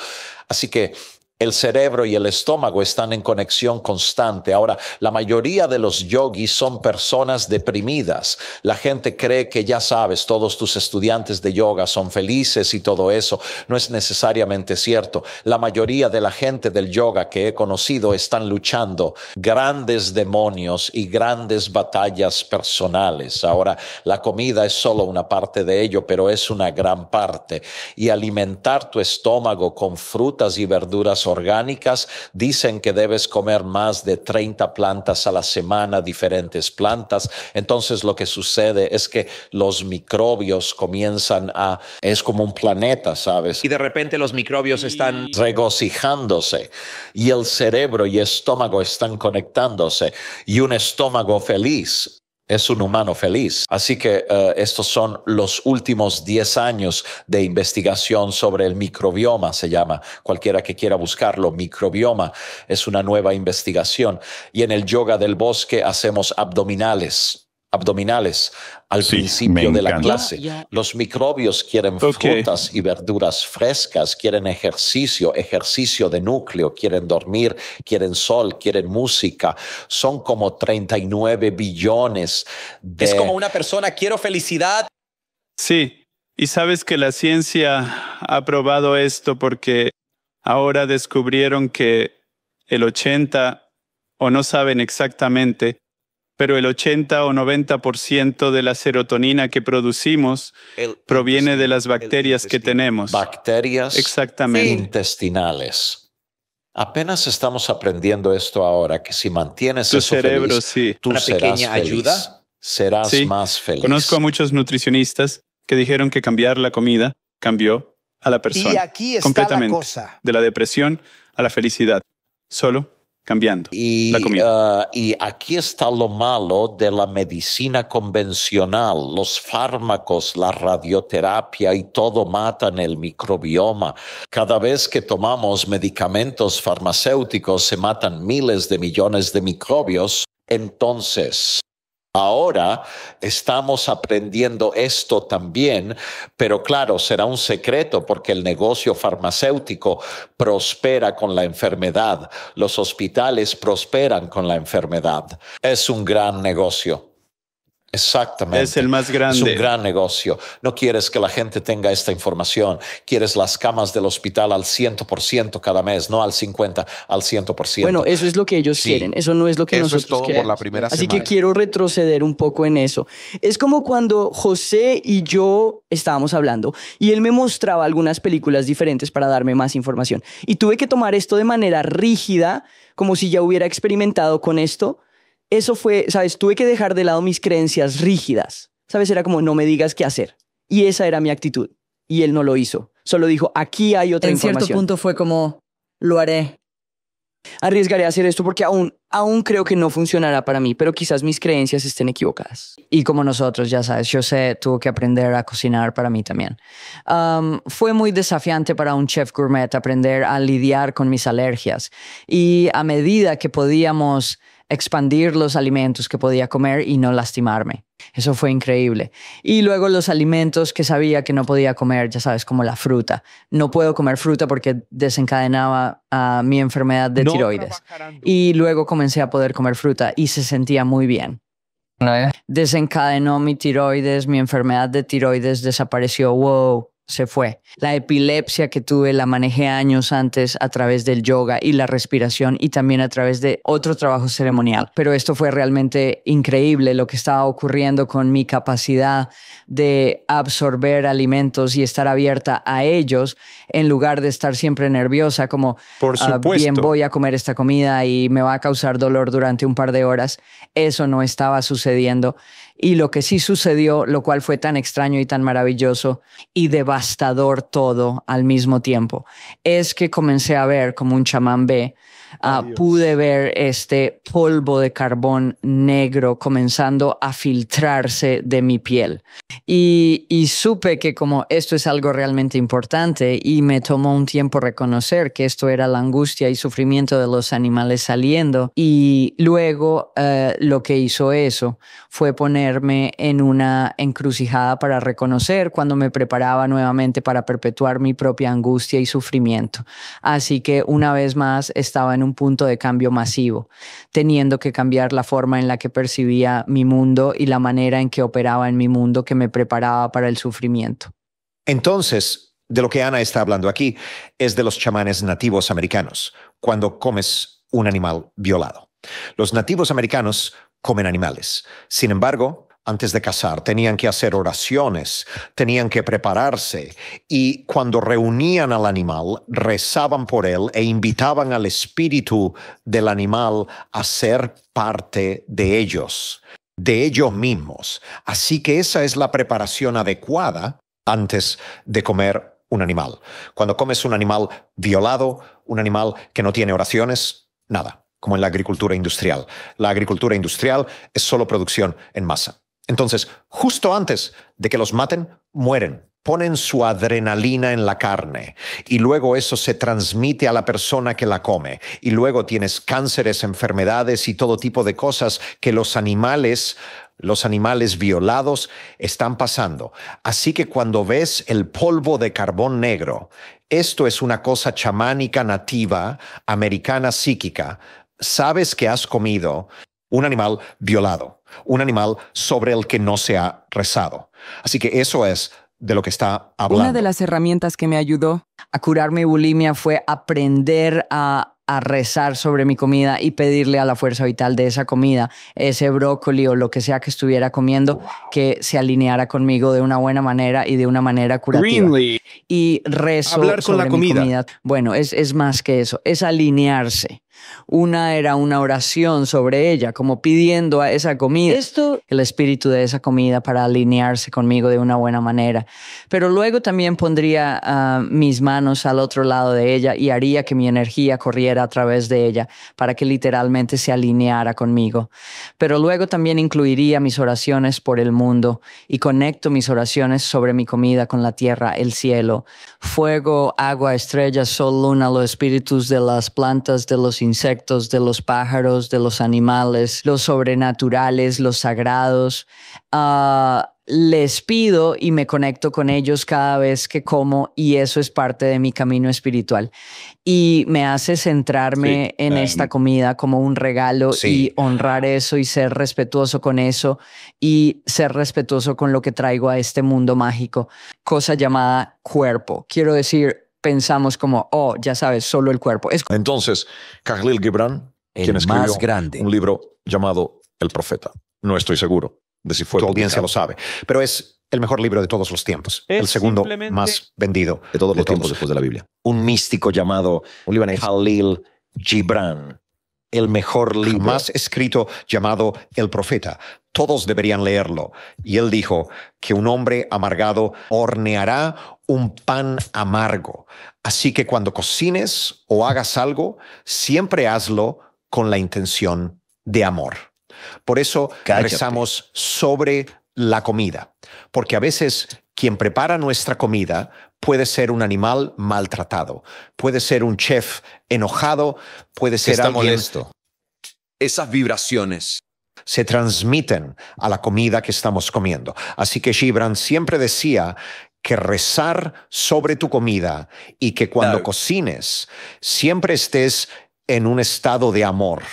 Así que el cerebro y el estómago están en conexión constante. Ahora, la mayoría de los yogis son personas deprimidas. La gente cree que ya sabes, todos tus estudiantes de yoga son felices y todo eso. No es necesariamente cierto. La mayoría de la gente del yoga que he conocido están luchando grandes demonios y grandes batallas personales. Ahora, la comida es solo una parte de ello, pero es una gran parte. Y alimentar tu estómago con frutas y verduras orgánicas dicen que debes comer más de 30 plantas a la semana, diferentes plantas. Entonces lo que sucede es que los microbios comienzan a, es como un planeta, ¿sabes? Y de repente los microbios están regocijándose y el cerebro y estómago están conectándose y un estómago feliz es un humano feliz. Así que eh, estos son los últimos 10 años de investigación sobre el microbioma, se llama. Cualquiera que quiera buscarlo, microbioma es una nueva investigación. Y en el yoga del bosque hacemos abdominales abdominales al principio de la clase. Los microbios quieren frutas y verduras frescas, quieren ejercicio, ejercicio de núcleo, quieren dormir, quieren sol, quieren música. Son como 39 billones de... Es como una persona, quiero felicidad. Sí, y sabes que la ciencia ha probado esto porque ahora descubrieron que el 80, o no saben exactamente, pero el 80 o 90% de la serotonina que producimos proviene de las bacterias que tenemos. Bacterias Exactamente. intestinales. Apenas estamos aprendiendo esto ahora, que si mantienes tu eso cerebro, feliz, sí. tú Una serás pequeña feliz. ayuda. Serás Sí. más feliz. Conozco a muchos nutricionistas que dijeron que cambiar la comida cambió a la persona. Y aquí está la completamente. cosa. De la depresión a la felicidad. Solo cambiando y, la comida. uh, y aquí está lo malo de la medicina convencional. Los fármacos, la radioterapia y todo matan el microbioma. Cada vez que tomamos medicamentos farmacéuticos se matan miles de millones de microbios. Entonces, Ahora estamos aprendiendo esto también, pero claro, será un secreto porque el negocio farmacéutico prospera con la enfermedad, los hospitales prosperan con la enfermedad. Es un gran negocio. Exactamente. Es el más grande. Es un gran negocio. No quieres que la gente tenga esta información. Quieres las camas del hospital al 100% cada mes, no al 50, al 100%. Bueno, eso es lo que ellos Sí. quieren. Eso no es lo que Eso es nosotros todo por la primera Así semana. que quiero retroceder un poco en eso. Es como cuando José y yo estábamos hablando y él me mostraba algunas películas diferentes para darme más información. Y tuve que tomar esto de manera rígida, como si ya hubiera experimentado con esto. Eso fue, ¿sabes? Tuve que dejar de lado mis creencias rígidas. ¿Sabes? Era como, no me digas qué hacer. Y esa era mi actitud. Y él no lo hizo. Solo dijo, aquí hay otra En cierto información. punto fue como, lo haré. Arriesgaré a hacer esto porque aún, aún creo que no funcionará para mí, pero quizás mis creencias estén equivocadas. Y como nosotros, ya sabes, José tuvo que aprender a cocinar para mí también. Um, fue muy desafiante para un chef gourmet aprender a lidiar con mis alergias. Y a medida que podíamos expandir los alimentos que podía comer y no lastimarme. Eso fue increíble. Y luego los alimentos que sabía que no podía comer, ya sabes, como la fruta. No puedo comer fruta porque desencadenaba ah, mi enfermedad de No tiroides. Y luego comencé a poder comer fruta y se sentía muy bien. Desencadenó mi tiroides, mi enfermedad de tiroides desapareció, wow, se fue. La epilepsia que tuve la manejé años antes a través del yoga y la respiración y también a través de otro trabajo ceremonial. Pero esto fue realmente increíble lo que estaba ocurriendo con mi capacidad de absorber alimentos y estar abierta a ellos en lugar de estar siempre nerviosa como Por "Ah, supuesto. bien voy a comer esta comida y me va a causar dolor durante un par de horas. Eso no estaba sucediendo. Y lo que sí sucedió, lo cual fue tan extraño y tan maravilloso y devastador todo al mismo tiempo, es que comencé a ver como un chamán ve, ah, pude ver este polvo de carbón negro comenzando a filtrarse de mi piel. Y, y supe que como esto es algo realmente importante y me tomó un tiempo reconocer que esto era la angustia y sufrimiento de los animales saliendo. Y luego eh, lo que hizo eso fue ponerme en una encrucijada para reconocer cuando me preparaba nuevamente para perpetuar mi propia angustia y sufrimiento. Así que una vez más estaba en un punto de cambio masivo, teniendo que cambiar la forma en la que percibía mi mundo y la manera en que operaba en mi mundo que me preparaba para el sufrimiento. Entonces, de lo que Ana está hablando aquí es de los chamanes nativos americanos, cuando comes un animal violado. Los nativos americanos comen animales. Sin embargo, antes de cazar, tenían que hacer oraciones, tenían que prepararse y cuando reunían al animal, rezaban por él e invitaban al espíritu del animal a ser parte de ellos, de ellos mismos. Así que esa es la preparación adecuada antes de comer un animal. Cuando comes un animal violado, un animal que no tiene oraciones, nada, como en la agricultura industrial. La agricultura industrial es solo producción en masa. Entonces, justo antes de que los maten, mueren. Ponen su adrenalina en la carne y luego eso se transmite a la persona que la come y luego tienes cánceres, enfermedades y todo tipo de cosas que los animales los animales violados están pasando. Así que cuando ves el polvo de carbón negro, esto es una cosa chamánica nativa, americana psíquica, sabes que has comido un animal violado, un animal sobre el que no se ha rezado. Así que eso es de lo que está hablando. Una de las herramientas que me ayudó a curar mi bulimia fue aprender a, a, rezar sobre mi comida y pedirle a la fuerza vital de esa comida, ese brócoli o lo que sea que estuviera comiendo, que se alineara conmigo de una buena manera y de una manera curativa. Y rezo Hablar con sobre la mi comida. comida. Bueno, es, es más que eso, es alinearse. Una era una oración sobre ella, como pidiendo a esa comida, esto, el espíritu de esa comida para alinearse conmigo de una buena manera. Pero luego también pondría ah, mis manos al otro lado de ella y haría que mi energía corriera a través de ella para que literalmente se alineara conmigo. Pero luego también incluiría mis oraciones por el mundo y conecto mis oraciones sobre mi comida con la tierra, el cielo, fuego, agua, estrellas, sol, luna, los espíritus de las plantas, de los insectos, de los pájaros, de los animales, los sobrenaturales, los sagrados. Ah, les pido y me conecto con ellos cada vez que como y eso es parte de mi camino espiritual. Y me hace centrarme en esta comida como un regalo y honrar eso y ser respetuoso con eso y ser respetuoso con lo que traigo a este mundo mágico, cosa llamada cuerpo. Quiero decir, pensamos como, oh, ya sabes, solo el cuerpo. Es Entonces, Khalil Gibran, quien escribió más grande. un libro llamado El Profeta. No estoy seguro de si fue Tu audiencia lo sabe, pero es el mejor libro de todos los tiempos, el segundo simplemente- más vendido de todos los tiempos todos. después de la Biblia. Un místico llamado Un libanés. Khalil Gibran, el mejor libro Jamás escrito llamado El Profeta. Todos deberían leerlo. Y él dijo que un hombre amargado horneará un pan amargo. Así que cuando cocines o hagas algo, siempre hazlo con la intención de amor. Por eso Cállate. rezamos sobre la comida, porque a veces quien prepara nuestra comida puede ser un animal maltratado, puede ser un chef enojado, puede ser está alguien molesto. Esas vibraciones se transmiten a la comida que estamos comiendo. Así que Gibran siempre decía que rezar sobre tu comida y que cuando cocines siempre estés en un estado de amor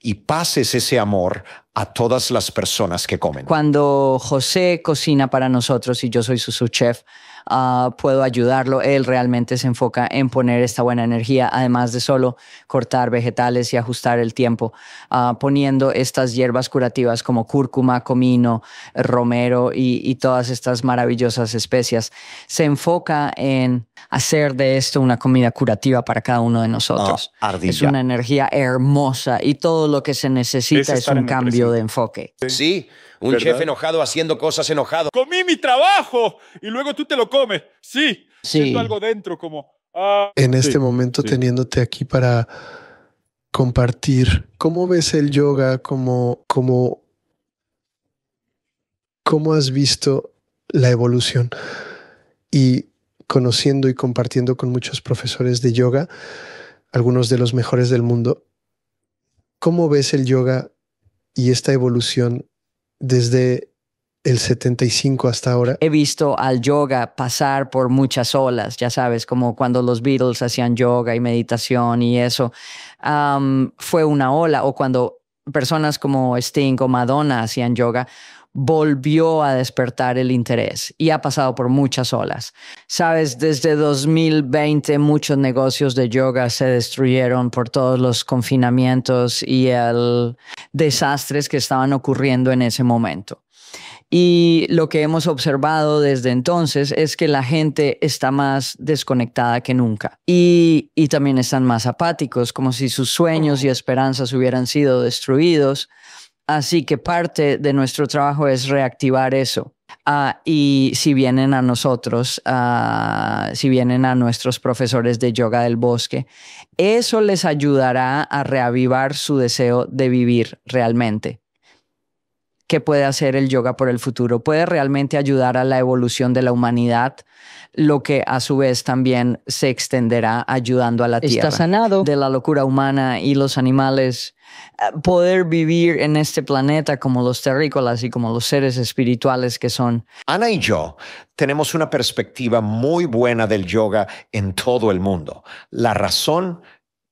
y pases ese amor a todas las personas que comen. Cuando José cocina para nosotros y yo soy su chef, ah, puedo ayudarlo. Él realmente se enfoca en poner esta buena energía, además de solo cortar vegetales y ajustar el tiempo, ah, poniendo estas hierbas curativas como cúrcuma, comino, romero y, y todas estas maravillosas especias. Se enfoca en hacer de esto una comida curativa para cada uno de nosotros. Ah, es una energía hermosa y todo lo que se necesita Es un cambio de enfoque. Sí, un ¿Verdad? chef enojado haciendo cosas enojado. Comí mi trabajo y luego tú te lo comes. Sí. Sí. Siento algo dentro como... ah, En sí, este momento, sí. teniéndote aquí para compartir, ¿cómo ves el yoga como, como, cómo has visto la evolución? Y conociendo y compartiendo con muchos profesores de yoga, algunos de los mejores del mundo, ¿cómo ves el yoga y esta evolución desde el 75 hasta ahora? He visto al yoga pasar por muchas olas, ya sabes, como cuando los Beatles hacían yoga y meditación y eso. Fue una ola, o cuando personas como Sting o Madonna hacían yoga, volvió a despertar el interés y ha pasado por muchas olas. Sabes, desde 2020 muchos negocios de yoga se destruyeron por todos los confinamientos y el desastres que estaban ocurriendo en ese momento. Y lo que hemos observado desde entonces es que la gente está más desconectada que nunca. Y, y también están más apáticos, como si sus sueños y esperanzas hubieran sido destruidos. Así que parte de nuestro trabajo es reactivar eso. Ah, y si vienen a nosotros, ah, si vienen a nuestros profesores de yoga del bosque, eso les ayudará a reavivar su deseo de vivir realmente. ¿Qué puede hacer el yoga por el futuro? Puede realmente ayudar a la evolución de la humanidad, lo que a su vez también se extenderá ayudando a la Está tierra. sanado. De la locura humana y los animales, eh, poder vivir en este planeta como los terrícolas y como los seres espirituales que son. Ana y yo tenemos una perspectiva muy buena del yoga en todo el mundo. La razón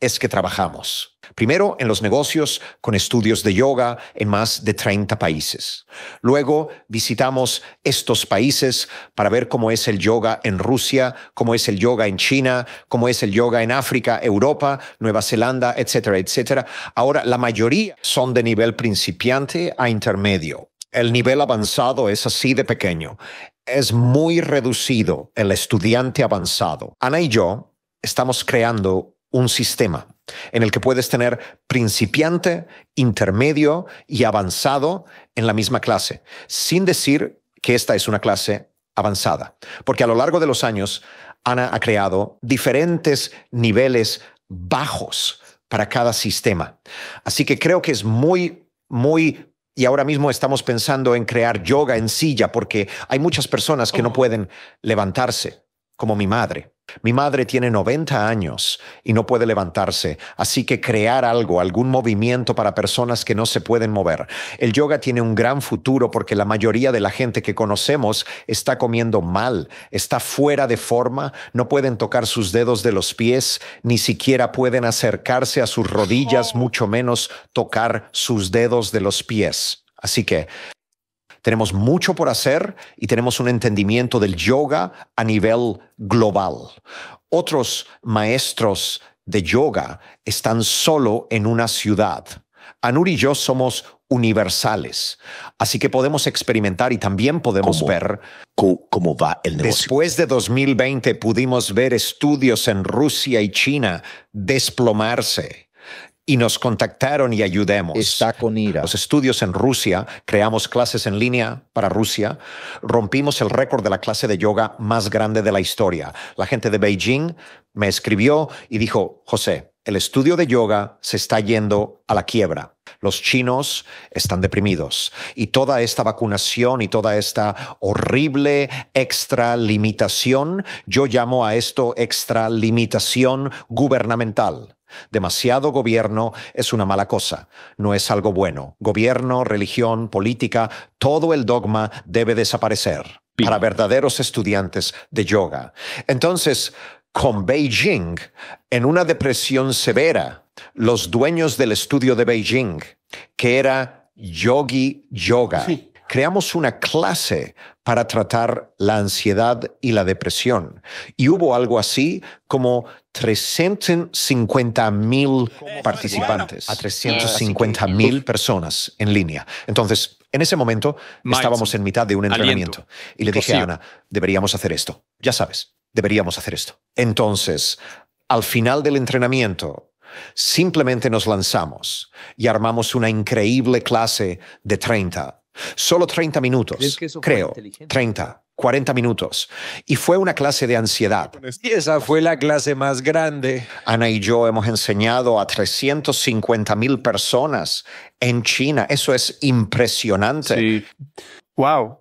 es que trabajamos. Primero en los negocios con estudios de yoga en más de 30 países. Luego visitamos estos países para ver cómo es el yoga en Rusia, cómo es el yoga en China, cómo es el yoga en África, Europa, Nueva Zelanda, etcétera, etcétera. Ahora, la mayoría son de nivel principiante a intermedio. El nivel avanzado es así de pequeño. Es muy reducido el estudiante avanzado. Ana y yo estamos creando un sistema en el que puedes tener principiante, intermedio y avanzado en la misma clase, sin decir que esta es una clase avanzada. Porque a lo largo de los años, Ana ha creado diferentes niveles bajos para cada sistema. Así que creo que es muy, muy y ahora mismo estamos pensando en crear yoga en silla porque hay muchas personas que no pueden levantarse, como mi madre. Mi madre tiene 90 años y no puede levantarse, así que crear algo, algún movimiento para personas que no se pueden mover. El yoga tiene un gran futuro porque la mayoría de la gente que conocemos está comiendo mal, está fuera de forma, no pueden tocar sus dedos de los pies, ni siquiera pueden acercarse a sus rodillas, mucho menos tocar sus dedos de los pies. Así que tenemos mucho por hacer y tenemos un entendimiento del yoga a nivel global. Otros maestros de yoga están solo en una ciudad. Anur y yo somos universales, así que podemos experimentar y también podemos ver cómo, va el negocio. Después de 2020 pudimos ver estudios en Rusia y China desplomarse y nos contactaron y ayudemos. Está con ira. Los estudios en Rusia, creamos clases en línea para Rusia, rompimos el récord de la clase de yoga más grande de la historia. La gente de Beijing me escribió y dijo, José, el estudio de yoga se está yendo a la quiebra. Los chinos están deprimidos y toda esta vacunación y toda esta horrible extralimitación, yo llamo a esto extralimitación gubernamental. Demasiado gobierno es una mala cosa, no es algo bueno. Gobierno, religión, política, todo el dogma debe desaparecer para verdaderos estudiantes de yoga. Entonces, con Beijing, en una depresión severa, los dueños del estudio de Beijing, que era Yogi Yoga, creamos una clase para tratar la ansiedad y la depresión. Y hubo algo así como 350 mil participantes, a 350 mil personas en línea. Entonces, en ese momento estábamos en mitad de un entrenamiento y le dije a Ana, deberíamos hacer esto. Ya sabes, deberíamos hacer esto. Entonces, al final del entrenamiento, simplemente nos lanzamos y armamos una increíble clase de 30 Solo 30 minutos, creo, 30, 40 minutos. Y fue una clase de ansiedad. Y esa fue la clase más grande. Ana y yo hemos enseñado a 350 mil personas en China. Eso es impresionante. Sí. Wow.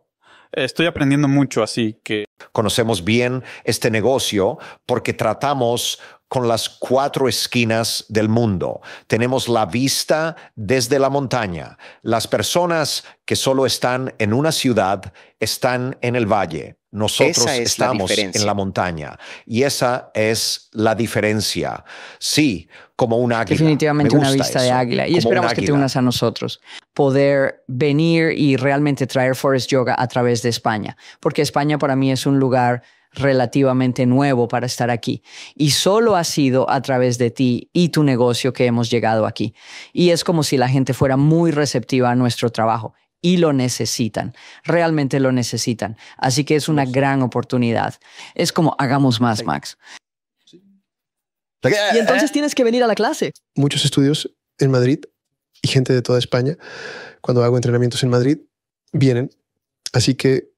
Estoy aprendiendo mucho, así que... Conocemos bien este negocio porque tratamos con las cuatro esquinas del mundo. Tenemos la vista desde la montaña. Las personas que solo están en una ciudad están en el valle. Nosotros estamos en la montaña. Y esa es la diferencia. Sí, como un águila. Definitivamente una vista de águila. Y esperamos que te unas a nosotros. Poder venir y realmente traer Forest Yoga a través de España. Porque España para mí es un lugar relativamente nuevo para estar aquí. Y solo ha sido a través de ti y tu negocio que hemos llegado aquí. Y es como si la gente fuera muy receptiva a nuestro trabajo. Y lo necesitan, realmente lo necesitan. Así que es una gran oportunidad. Es como hagamos más, Max. Y entonces tienes que venir a la clase. Muchos estudios en Madrid y gente de toda España, cuando hago entrenamientos en Madrid, vienen. Así que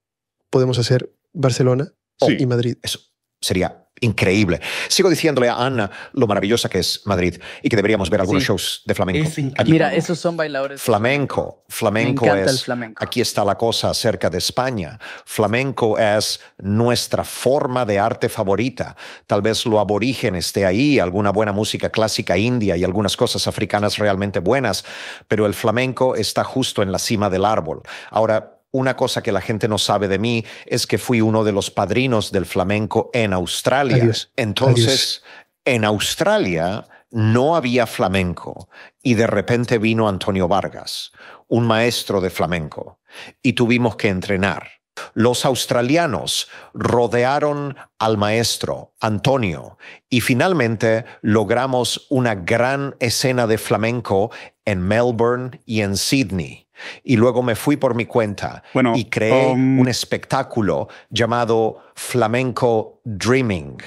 podemos hacer Barcelona, y Madrid. Eso sería increíble. Sigo diciéndole a Ana lo maravillosa que es Madrid y que deberíamos ver algunos shows de flamenco. Mira, esos son bailadores. Flamenco. Flamenco es. Aquí está la cosa acerca de España. Flamenco es nuestra forma de arte favorita. Tal vez lo aborigen esté ahí, alguna buena música clásica india y algunas cosas africanas realmente buenas, pero el flamenco está justo en la cima del árbol. Ahora, una cosa que la gente no sabe de mí es que fui uno de los padrinos del flamenco en Australia. Entonces, en Australia no había flamenco y de repente vino Antonio Vargas, un maestro de flamenco, y tuvimos que entrenar. Los australianos rodearon al maestro Antonio y finalmente logramos una gran escena de flamenco en Melbourne y en Sydney. Y luego me fui por mi cuenta Bueno, y creé um, un espectáculo llamado Flamenco Dreaming,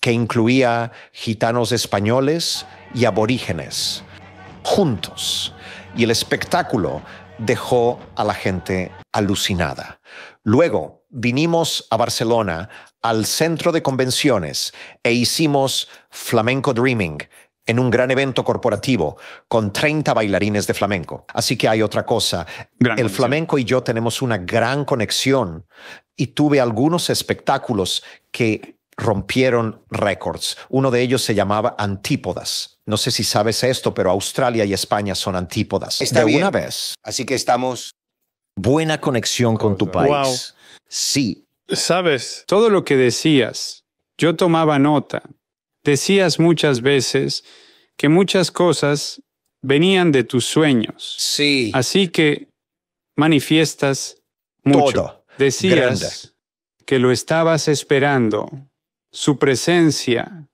que incluía gitanos españoles y aborígenes juntos. Y el espectáculo dejó a la gente alucinada. Luego vinimos a Barcelona al centro de convenciones e hicimos Flamenco Dreaming en un gran evento corporativo con 30 bailarines de flamenco. Así que hay otra cosa. el flamenco y yo tenemos una gran conexión y tuve algunos espectáculos que rompieron récords. Uno de ellos se llamaba Antípodas. No sé si sabes esto, pero Australia y España son antípodas. Está de bien. una vez. Así que estamos. Buena conexión con tu país. Wow. Sí. Sabes, todo lo que decías, yo tomaba nota. Decías muchas veces que muchas cosas venían de tus sueños. Sí. Así que manifiestas mucho. Todo. Decías Grande. que lo estabas esperando, su presencia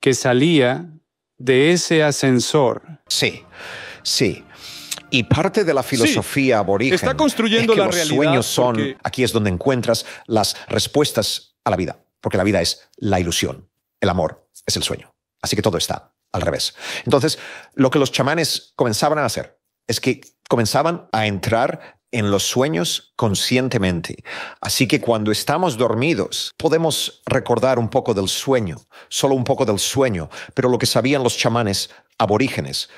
que salía de ese ascensor. Sí, sí. Y parte de la filosofía aborigen está construyendo es que la los realidad sueños son, porque- aquí es donde encuentras las respuestas a la vida, porque la vida es la ilusión, el amor es el sueño. Así que todo está al revés. Entonces, lo que los chamanes comenzaban a hacer es que comenzaban a entrar en los sueños conscientemente. Así que cuando estamos dormidos, podemos recordar un poco del sueño, solo un poco del sueño, pero lo que sabían los chamanes aborígenes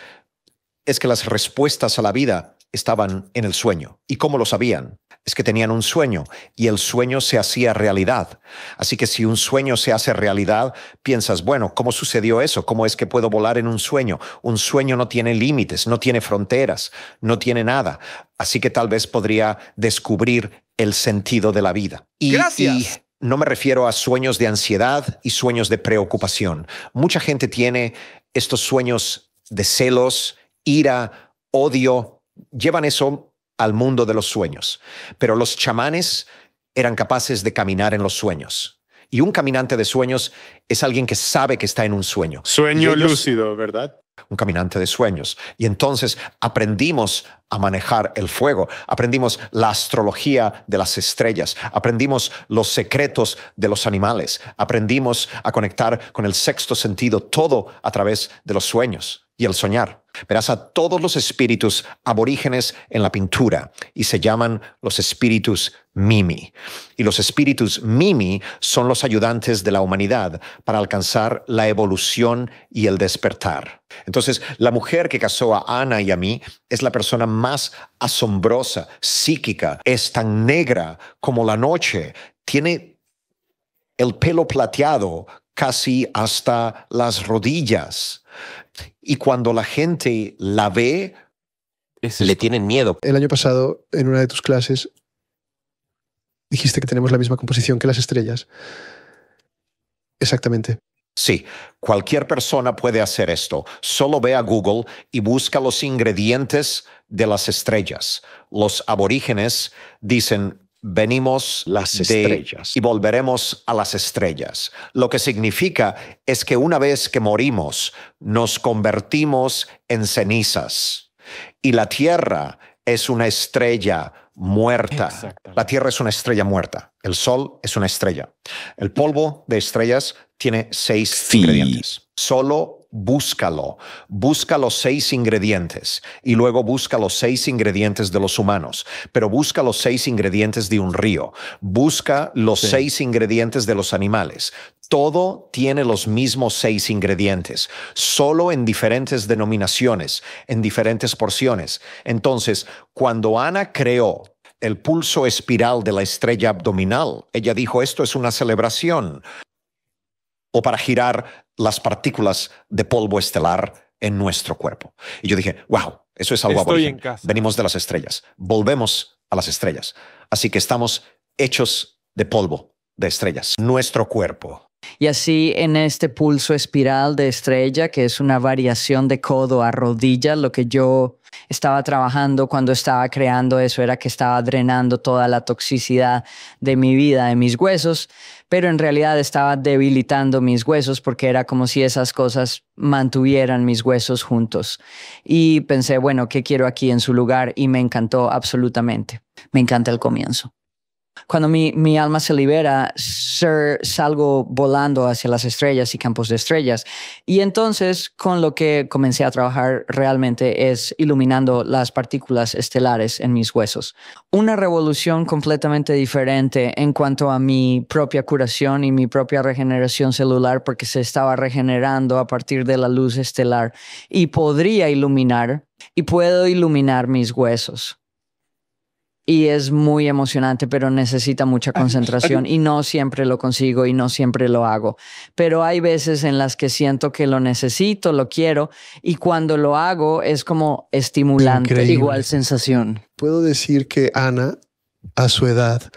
es que las respuestas a la vida estaban en el sueño. ¿Y cómo lo sabían? Es que tenían un sueño y el sueño se hacía realidad. Así que si un sueño se hace realidad, piensas, bueno, ¿cómo sucedió eso? ¿Cómo es que puedo volar en un sueño? Un sueño no tiene límites, no tiene fronteras, no tiene nada. Así que tal vez podría descubrir el sentido de la vida. Y, Gracias. y no me refiero a sueños de ansiedad y sueños de preocupación. Mucha gente tiene estos sueños de celos, ira, odio, llevan eso al mundo de los sueños. Pero los chamanes eran capaces de caminar en los sueños. Y un caminante de sueños es alguien que sabe que está en un sueño. Sueño ellos- lúcido, ¿verdad? un caminante de sueños. Y entonces aprendimos a manejar el fuego, aprendimos la astrología de las estrellas, aprendimos los secretos de los animales, aprendimos a conectar con el sexto sentido, todo a través de los sueños y el soñar. Verás a todos los espíritus aborígenes en la pintura y se llaman los espíritus Mimi. Y los espíritus Mimi son los ayudantes de la humanidad para alcanzar la evolución y el despertar. Entonces, la mujer que casó a Ana y a mí es la persona más asombrosa, psíquica, es tan negra como la noche, tiene el pelo plateado casi hasta las rodillas. Y cuando la gente la ve, le tienen miedo. El año pasado, en una de tus clases, dijiste que tenemos la misma composición que las estrellas. Exactamente. Sí, cualquier persona puede hacer esto. Solo ve a Google y busca los ingredientes de las estrellas. Los aborígenes dicen, venimos Las de- estrellas. y volveremos a las estrellas. Lo que significa es que una vez que morimos, nos convertimos en cenizas. Y la Tierra es una estrella muerta. La Tierra es una estrella muerta. El Sol es una estrella. El polvo de estrellas tiene seis ingredientes. Solo búscalo. Busca los seis ingredientes y luego busca los seis ingredientes de los humanos. Pero busca los seis ingredientes de un río. Busca los seis ingredientes de los animales. Todo tiene los mismos seis ingredientes, solo en diferentes denominaciones, en diferentes porciones. Entonces, cuando Ana creó el pulso espiral de la estrella abdominal, ella dijo, esto es una celebración o para girar las partículas de polvo estelar en nuestro cuerpo. Y yo dije, wow, eso es algo Estoy aborigen. en casa. Venimos de las estrellas, volvemos a las estrellas. Así que estamos hechos de polvo de estrellas. Nuestro cuerpo Y así en este pulso espiral de estrella, que es una variación de codo a rodilla, lo que yo estaba trabajando cuando estaba creando eso era que estaba drenando toda la toxicidad de mi vida, de mis huesos, pero en realidad estaba debilitando mis huesos porque era como si esas cosas mantuvieran mis huesos juntos. Y pensé, bueno, ¿qué quiero aquí en su lugar? Y me encantó absolutamente. Me encanta el comienzo cuando mi, alma se libera, salgo volando hacia las estrellas y campos de estrellas. Y entonces con lo que comencé a trabajar realmente es iluminando las partículas estelares en mis huesos. Una revolución completamente diferente en cuanto a mi propia curación y mi propia regeneración celular porque se estaba regenerando a partir de la luz estelar y podría iluminar y puedo iluminar mis huesos y es muy emocionante, pero necesita mucha concentración y no siempre lo consigo y no siempre lo hago. Pero hay veces en las que siento que lo necesito, lo quiero y cuando lo hago es como estimulante, igual sensación. Puedo decir que Ana, a su edad,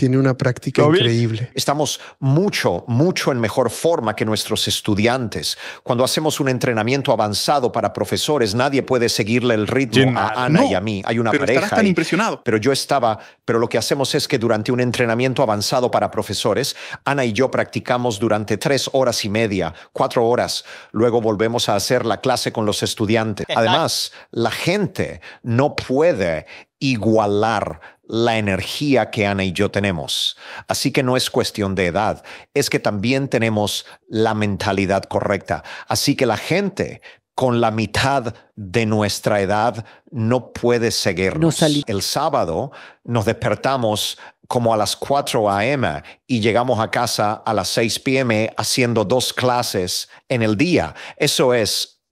tiene una práctica increíble. Estamos mucho, mucho en mejor forma que nuestros estudiantes. Cuando hacemos un entrenamiento avanzado para profesores, nadie puede seguirle el ritmo a Ana y a mí. Hay una pero pareja. tan impresionado. Pero yo estaba, pero lo que hacemos es que durante un entrenamiento avanzado para profesores, Ana y yo practicamos durante tres horas y media, cuatro horas. Luego volvemos a hacer la clase con los estudiantes. Además, la gente no puede igualar la energía que Ana y yo tenemos. Así que no es cuestión de edad, es que también tenemos la mentalidad correcta. Así que la gente con la mitad de nuestra edad no puede seguirnos. El sábado nos despertamos como a las 4 a.m. y llegamos a casa a las 6 p.m. haciendo dos clases en el día. Eso es,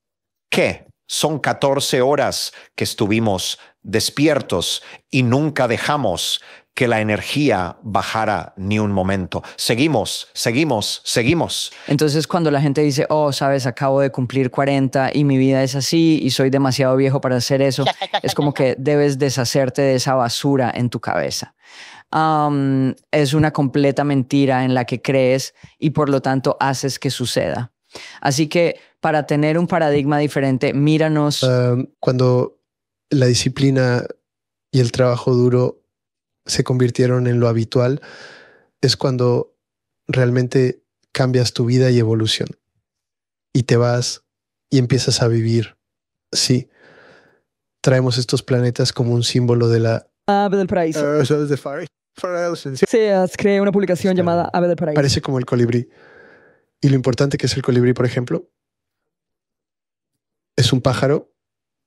¿qué? Son 14 horas que estuvimos despiertos y nunca dejamos que la energía bajara ni un momento. Seguimos, seguimos, seguimos. Entonces cuando la gente dice, oh, sabes, acabo de cumplir 40 y mi vida es así y soy demasiado viejo para hacer eso, es como que debes deshacerte de esa basura en tu cabeza. es una completa mentira en la que crees y por lo tanto haces que suceda. Así que para tener un paradigma diferente, míranos. cuando la disciplina y el trabajo duro se convirtieron en lo habitual, es cuando realmente cambias tu vida y evolución. Y te vas y empiezas a vivir. Sí, traemos estos planetas como un símbolo de la... Ave del paraíso. Uh, sí, creé una publicación llamada Ave del paraíso. Parece como el colibrí. Y lo importante que es el colibrí, por ejemplo, es un pájaro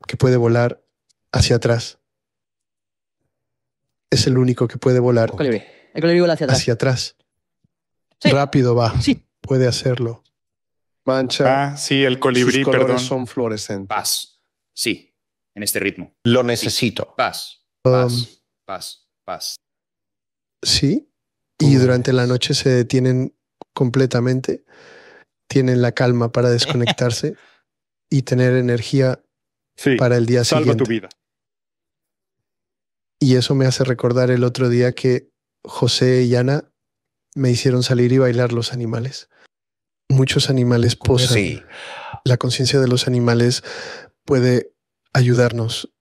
que puede volar hacia atrás. Es el único que puede volar. El colibrí. El colibrí vuela hacia atrás. Hacia atrás. Rápido va. Sí. Puede hacerlo. Mancha. Ah, sí, el colibrí, sus perdón. son fluorescentes. Paz. Sí, en este ritmo. Lo necesito. Paz. Um, Paz. paz. Paz. Sí. Y durante la noche se detienen completamente. Tienen la calma para desconectarse y tener energía para el día salva siguiente. tu vida. Y eso me hace recordar el otro día que José y Ana me hicieron salir y bailar los animales. Muchos animales posan. Sí. La conciencia de los animales puede ayudarnos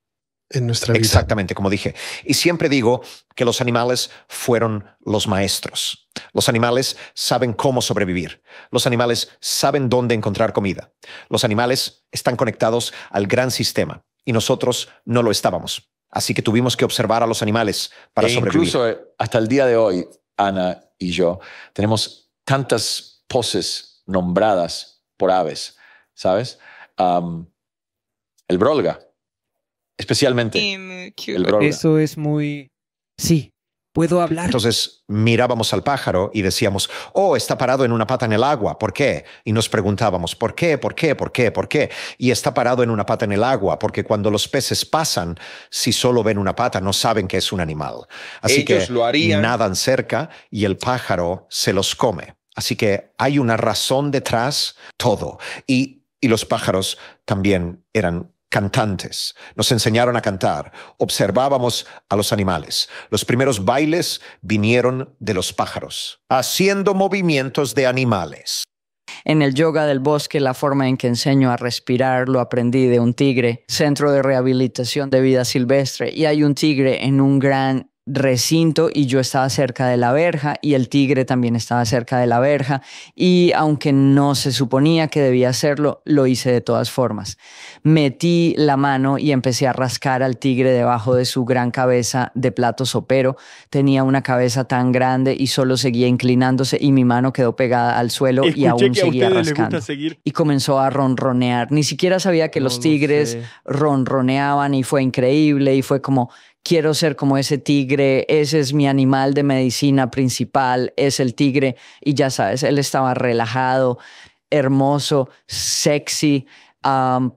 en nuestra vida. Exactamente, como dije. Y siempre digo que los animales fueron los maestros. Los animales saben cómo sobrevivir. Los animales saben dónde encontrar comida. Los animales están conectados al gran sistema y nosotros no lo estábamos. Así que tuvimos que observar a los animales para E sobrevivir. Incluso eh, hasta el día de hoy, Ana y yo tenemos tantas poses nombradas por aves, ¿sabes? El brolga, especialmente. El brolga. Eso es muy... Sí, puedo hablar. Entonces mirábamos al pájaro y decíamos, oh, está parado en una pata en el agua, ¿por qué? Y nos preguntábamos, ¿por qué? ¿Por qué? ¿Por qué? ¿Por qué? Y está parado en una pata en el agua, porque cuando los peces pasan, si solo ven una pata, no saben que es un animal. Así Ellos que lo harían. nadan cerca y el pájaro se los come. Así que hay una razón detrás, todo. Y, y los pájaros también eran cantantes. Nos enseñaron a cantar. Observábamos a los animales. Los primeros bailes vinieron de los pájaros, haciendo movimientos de animales. En el yoga del bosque, la forma en que enseño a respirar lo aprendí de un tigre, centro de rehabilitación de vida silvestre, y hay un tigre en un gran recinto y yo estaba cerca de la verja y el tigre también estaba cerca de la verja y aunque no se suponía que debía hacerlo, lo hice de todas formas. Metí la mano y empecé a rascar al tigre debajo de su gran cabeza de plato sopero. Tenía una cabeza tan grande y solo seguía inclinándose y mi mano quedó pegada al suelo y aún seguía rascando. Y comenzó a ronronear. Ni siquiera sabía que los tigres ronroneaban y fue increíble y fue como quiero ser como ese tigre, ese es mi animal de medicina principal, es el tigre. Y ya sabes, él estaba relajado, hermoso, sexy.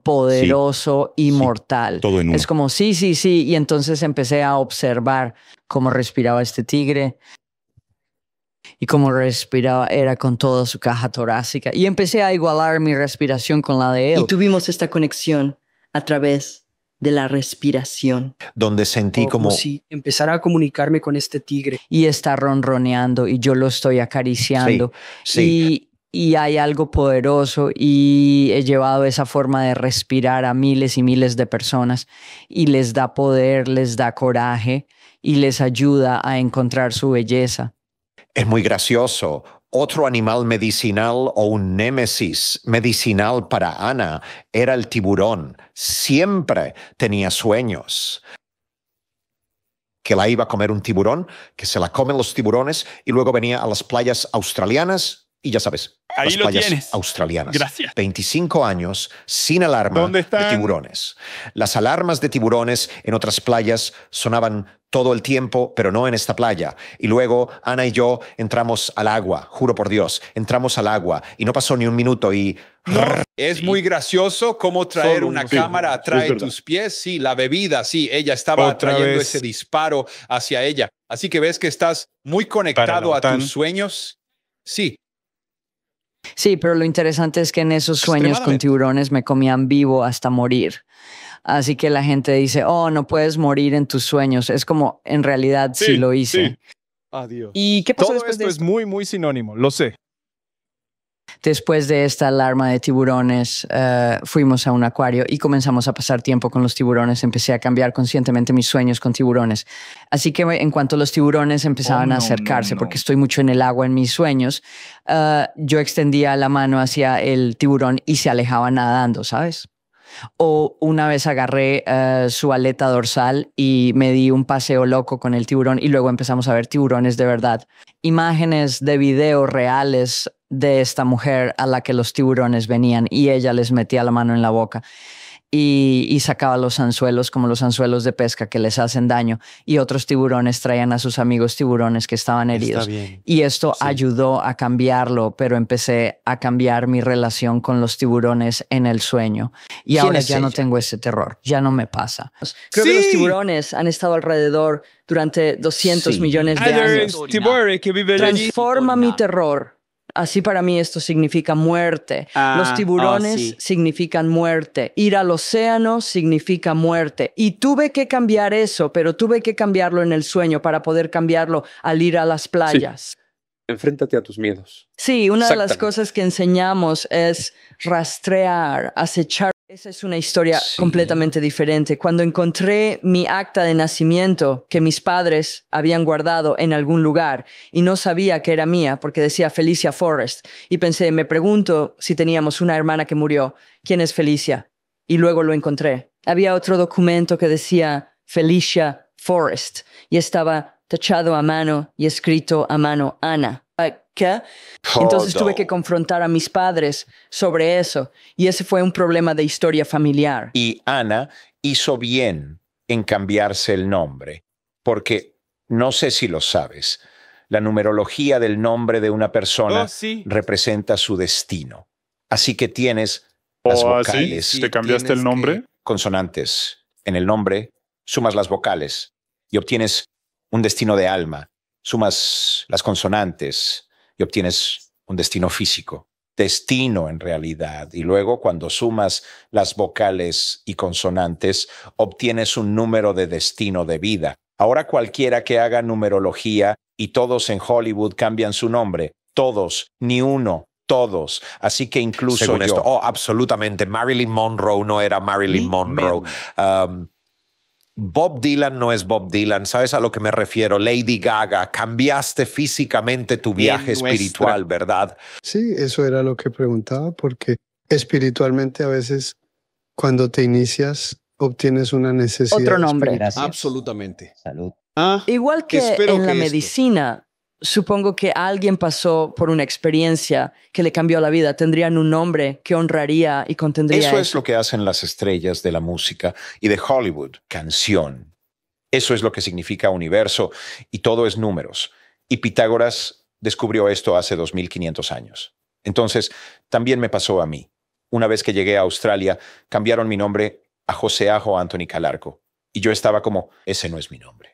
poderoso, inmortal. todo en Es como, sí, sí, sí. Y entonces empecé a observar cómo respiraba este tigre y cómo respiraba era con toda su caja torácica. Y empecé a igualar mi respiración con la de él. Y tuvimos esta conexión a través de la respiración. Donde sentí como... si empezara a comunicarme con este tigre. Y está ronroneando y yo lo estoy acariciando. Sí, Y, y hay algo poderoso y he llevado esa forma de respirar a miles y miles de personas y les da poder, les da coraje y les ayuda a encontrar su belleza. Es muy gracioso otro animal medicinal o un némesis medicinal para Ana era el tiburón. Siempre tenía sueños. Que la iba a comer un tiburón, que se la comen los tiburones y luego venía a las playas australianas y ya sabes, Ahí las lo playas tienes. australianas. Gracias. 25 años sin alarma ¿Dónde de tiburones. Las alarmas de tiburones en otras playas sonaban todo el tiempo, pero no en esta playa. Y luego Ana y yo entramos al agua, juro por Dios, entramos al agua y no pasó ni un minuto y Es muy gracioso cómo traer Solo una. Sí, cámara atrae tus pies. Sí, la bebida, sí, ella estaba Otra trayendo vez. ese disparo hacia ella. Así que ves que estás muy conectado a tus sueños. Sí, Sí, pero lo interesante es que en esos sueños con tiburones me comían vivo hasta morir. Así que la gente dice, oh, no puedes morir en tus sueños. Es como, en realidad sí, lo hice. sí. Adiós. ¿Y qué pasó Todo después esto de es muy, muy sinónimo, lo sé. Después de esta alarma de tiburones, eh, fuimos a un acuario y comenzamos a pasar tiempo con los tiburones. Empecé a cambiar conscientemente mis sueños con tiburones. Así que en cuanto los tiburones empezaban Oh, a acercarse, no, no. porque estoy mucho en el agua en mis sueños, eh, yo extendía la mano hacia el tiburón y se alejaba nadando, ¿sabes? O una vez agarré eh, su aleta dorsal y me di un paseo loco con el tiburón y luego empezamos a ver tiburones de verdad. Imágenes de video reales de esta mujer a la que los tiburones venían y ella les metía la mano en la boca y, y sacaba los anzuelos como los anzuelos de pesca que les hacen daño y otros tiburones traían a sus amigos tiburones que estaban heridos. Y esto ayudó a cambiarlo, pero empecé a cambiar mi relación con los tiburones en el sueño. Y ¿Quién ahora ya no ella? tengo ese terror, ya no me pasa. Creo que los tiburones han estado alrededor durante 200 Sí. millones de años. allí. Transforma mi terror. Así para mí esto significa muerte. Ah, Los tiburones oh, sí. significan muerte. Ir al océano significa muerte. Y tuve que cambiar eso, pero tuve que cambiarlo en el sueño para poder cambiarlo al ir a las playas. Enfréntate a tus miedos. Sí, una de las cosas que enseñamos es rastrear, acechar. Esa es una historia completamente diferente. Cuando encontré mi acta de nacimiento que mis padres habían guardado en algún lugar y no sabía que era mía porque decía Felicia Forrest y pensé, me pregunto si teníamos una hermana que murió, ¿quién es Felicia? Y luego lo encontré. Había otro documento que decía Felicia Forrest y estaba tachado a mano y escrito a mano Ana. ¿Qué? Entonces tuve que confrontar a mis padres sobre eso y ese fue un problema de historia familiar. Y Ana hizo bien en cambiarse el nombre, porque no sé si lo sabes, la numerología del nombre de una persona Oh, sí. representa su destino. Así que tienes las Oh, ¿ah, sí? vocales, ¿Te cambiaste el nombre? consonantes en el nombre, sumas las vocales y obtienes un destino de alma, sumas las consonantes y obtienes un destino físico. destino en realidad. Y luego cuando sumas las vocales y consonantes, obtienes un número de destino de vida. Ahora cualquiera que haga numerología y todos en Hollywood cambian su nombre, todos, ni uno, todos. Así que incluso Según yo. esto, oh, absolutamente. Marilyn Monroe no era Marilyn Monroe. Um, Bob Dylan no es Bob Dylan. ¿Sabes a lo que me refiero? Lady Gaga, cambiaste físicamente tu viaje espiritual, ¿verdad? Sí, eso era lo que preguntaba, porque espiritualmente a veces cuando te inicias obtienes una necesidad. Otro nombre. Absolutamente. Salud. Ah, Igual que espero en la que esto- medicina, supongo que alguien pasó por una experiencia que le cambió la vida, tendrían un nombre que honraría y contendría Eso eso. es lo que hacen las estrellas de la música y de Hollywood, canción. Eso es lo que significa universo y todo es números. Y Pitágoras descubrió esto hace 2500 años. Entonces, también me pasó a mí. Una vez que llegué a Australia, cambiaron mi nombre a José Ajo Anthony Calarco. Y yo estaba como, ese no es mi nombre.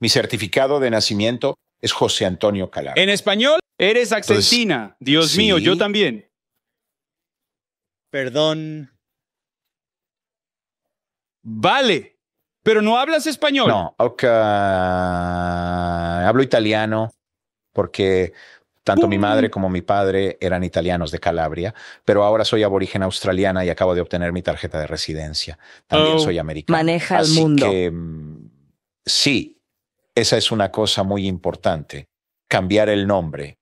Mi certificado de nacimiento es José Antonio Calarco. En español, eres Accentina. Dios sí. mío, yo también. Perdón. Vale, pero no hablas español. No, ok, hablo italiano porque tanto mi madre como mi padre eran italianos de Calabria, pero ahora soy aborigen australiana y acabo de obtener mi tarjeta de residencia. También Oh. soy americano. Maneja el Así mundo. que, mm, sí, esa es una cosa muy importante, cambiar el nombre.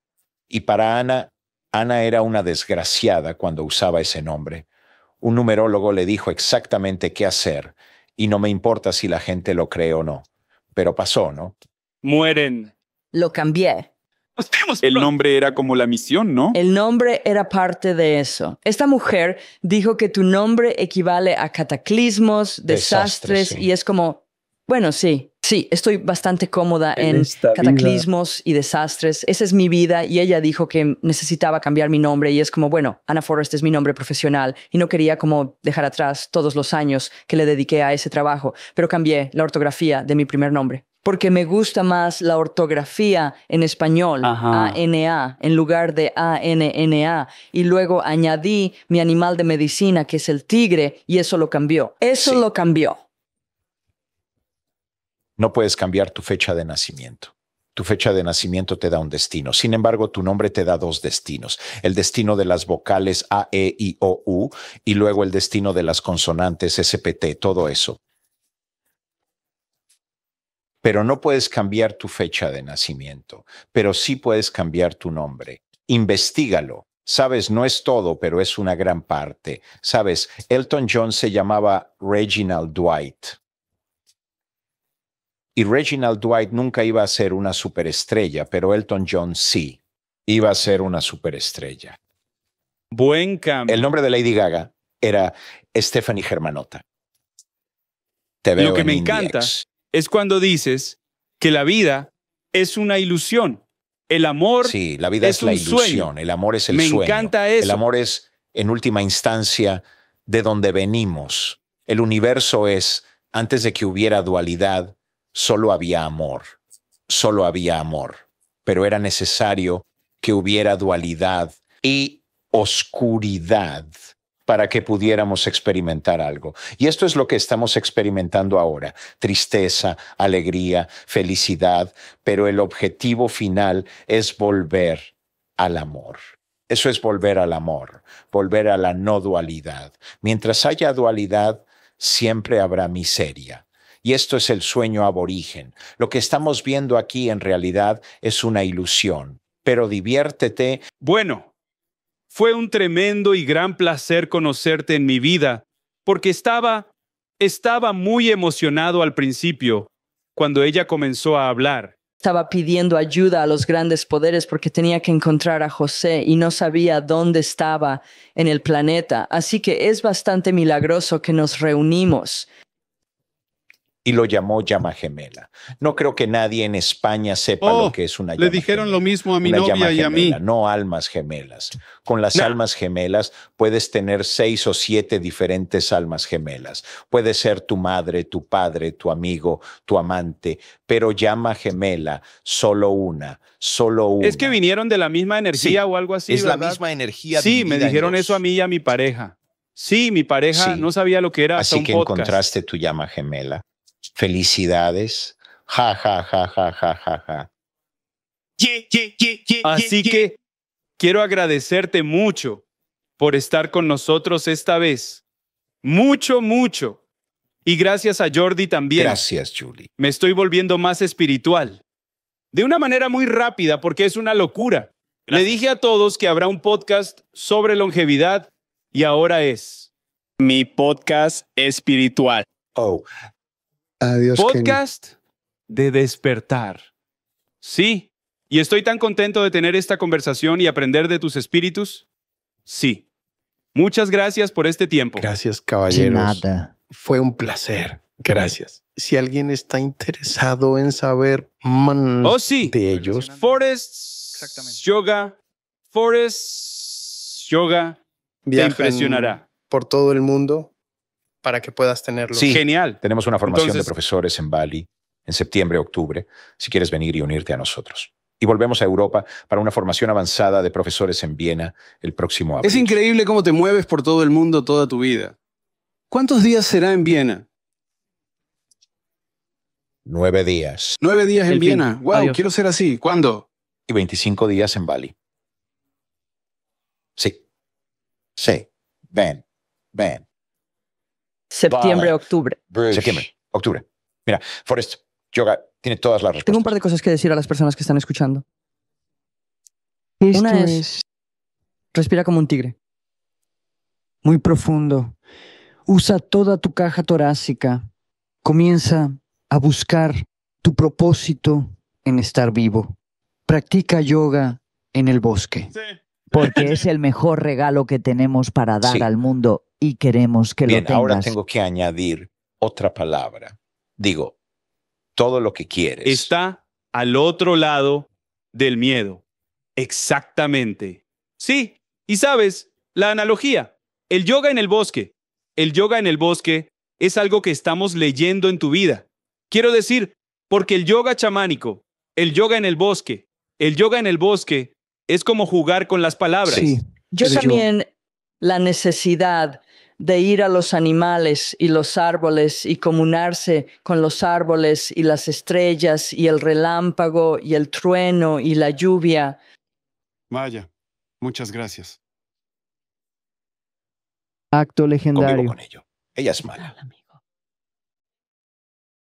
Y para Ana, Ana era una desgraciada cuando usaba ese nombre. Un numerólogo le dijo exactamente qué hacer y no me importa si la gente lo cree o no. Pero pasó, ¿no? Mueren. Lo cambié. El nombre era como la misión, ¿no? El nombre era parte de eso. Esta mujer dijo que tu nombre equivale a cataclismos, desastres, Desastres, sí. y es como, bueno, sí, sí, estoy bastante cómoda En en, vida. cataclismos y desastres. Esa es mi vida y ella dijo que necesitaba cambiar mi nombre y es como, bueno, Ana Forrest es mi nombre profesional y no quería como dejar atrás todos los años que le dediqué a ese trabajo, pero cambié la ortografía de mi primer nombre. Porque me gusta más la ortografía en español. A-N-A, en lugar de A-N-N-A. Y luego añadí mi animal de medicina, que es el tigre, y eso lo cambió. Eso Sí. lo cambió. No puedes cambiar tu fecha de nacimiento. Tu fecha de nacimiento te da un destino. Sin embargo, tu nombre te da dos destinos. El destino de las vocales A, E, I, O, U y luego el destino de las consonantes S, P, T, todo eso. Pero no puedes cambiar tu fecha de nacimiento, pero sí puedes cambiar tu nombre. Investígalo. Sabes, no es todo, pero es una gran parte. Sabes, Elton John se llamaba Reginald Dwight. Y Reginald Dwight nunca iba a ser una superestrella, pero Elton John sí iba a ser una superestrella. Buen cambio. El nombre de Lady Gaga era Stephanie Germanotta. Te veo Lo que en me encanta es cuando dices que la vida es una ilusión. El amor Sí, la vida es, la un ilusión, sueño. el amor es el Me sueño. encanta eso. El amor es, en última instancia, de donde venimos. El universo es, antes de que hubiera dualidad, solo había amor. Solo había amor. Pero era necesario que hubiera dualidad y oscuridad para que pudiéramos experimentar algo. Y esto es lo que estamos experimentando ahora. Tristeza, alegría, felicidad, pero el objetivo final es volver al amor. Eso es volver al amor, volver a la no dualidad. Mientras haya dualidad, siempre habrá miseria. Y esto es el sueño aborigen. Lo que estamos viendo aquí en realidad es una ilusión. Pero diviértete. Bueno, fue un tremendo y gran placer conocerte en mi vida, porque estaba, estaba muy emocionado al principio, cuando ella comenzó a hablar. Estaba pidiendo ayuda a los grandes poderes porque tenía que encontrar a José y no sabía dónde estaba en el planeta. Así que es bastante milagroso que nos reunimos. Y lo llamó llama gemela. No creo que nadie en España sepa Oh, lo que es una llama Le dijeron lo mismo a mi una novia y a mí. no almas gemelas. Con las almas gemelas puedes tener seis o siete diferentes almas gemelas. Puede ser tu madre, tu padre, tu amigo, tu amante, pero llama gemela, solo una, solo una. Es que vinieron de la misma energía Sí, o algo así. es la misma energía Sí, me dijeron eso a mí y a mi pareja. Sí, mi pareja Sí. no sabía lo que era hasta Así un que podcast. encontraste tu llama gemela. Felicidades. Ja, ja, ja, ja, ja, ja, ja. Así que quiero agradecerte mucho por estar con nosotros esta vez. Mucho, mucho. Y gracias a Jordi también. Gracias, Julie. Me estoy volviendo más espiritual. De una manera muy rápida porque es una locura. Le dije a todos que habrá un podcast sobre longevidad y ahora es mi podcast espiritual. Oh, Adiós, Kenny. podcast de despertar. Sí. ¿Y estoy tan contento de tener esta conversación y aprender de tus espíritus? Sí. Muchas gracias por este tiempo. Gracias, caballeros. nada. Fue un placer. Gracias. Si alguien está interesado en saber más Oh, sí. de ellos, Forest Yoga. Forest Yoga. Te impresionará. por todo el mundo para que puedas tenerlo. Sí, Genial. Tenemos una formación Entonces- de profesores en Bali en septiembre, octubre, si quieres venir y unirte a nosotros. Y volvemos a Europa para una formación avanzada de profesores en Viena el próximo abril. Es increíble cómo te mueves por todo el mundo toda tu vida. ¿Cuántos días será en Viena? Nueve días Nueve días en El fin. Viena. Wow, Adiós. quiero ser así. ¿Cuándo? y 25 días en Bali. Sí. Sí. Ven. Ven. Septiembre, Vale. octubre. Septiembre, octubre. Mira, Forrest, Yoga tiene todas las respuestas. Tengo un par de cosas que decir a las personas que están escuchando. Esto Una es- es Respira como un tigre. muy profundo. Usa toda tu caja torácica. Comienza a buscar tu propósito en estar vivo. Practica yoga en el bosque. Porque es el mejor regalo que tenemos para dar Sí. al mundo y queremos que Bien, lo tengas. ahora tengo que añadir otra palabra. Digo, todo lo que quieres. Está al otro lado del miedo. Exactamente. Sí. Y sabes, la analogía. El yoga en el bosque. El yoga en el bosque es algo que estamos leyendo en tu vida. Quiero decir, porque el yoga chamánico, el yoga en el bosque, el yoga en el bosque es como jugar con las palabras. Sí. Yo- también la necesidad de ir a los animales y los árboles y comunarse con los árboles y las estrellas y el relámpago y el trueno y la lluvia. Vaya, muchas gracias. acto Convivo legendario. con ello. Ella es mala.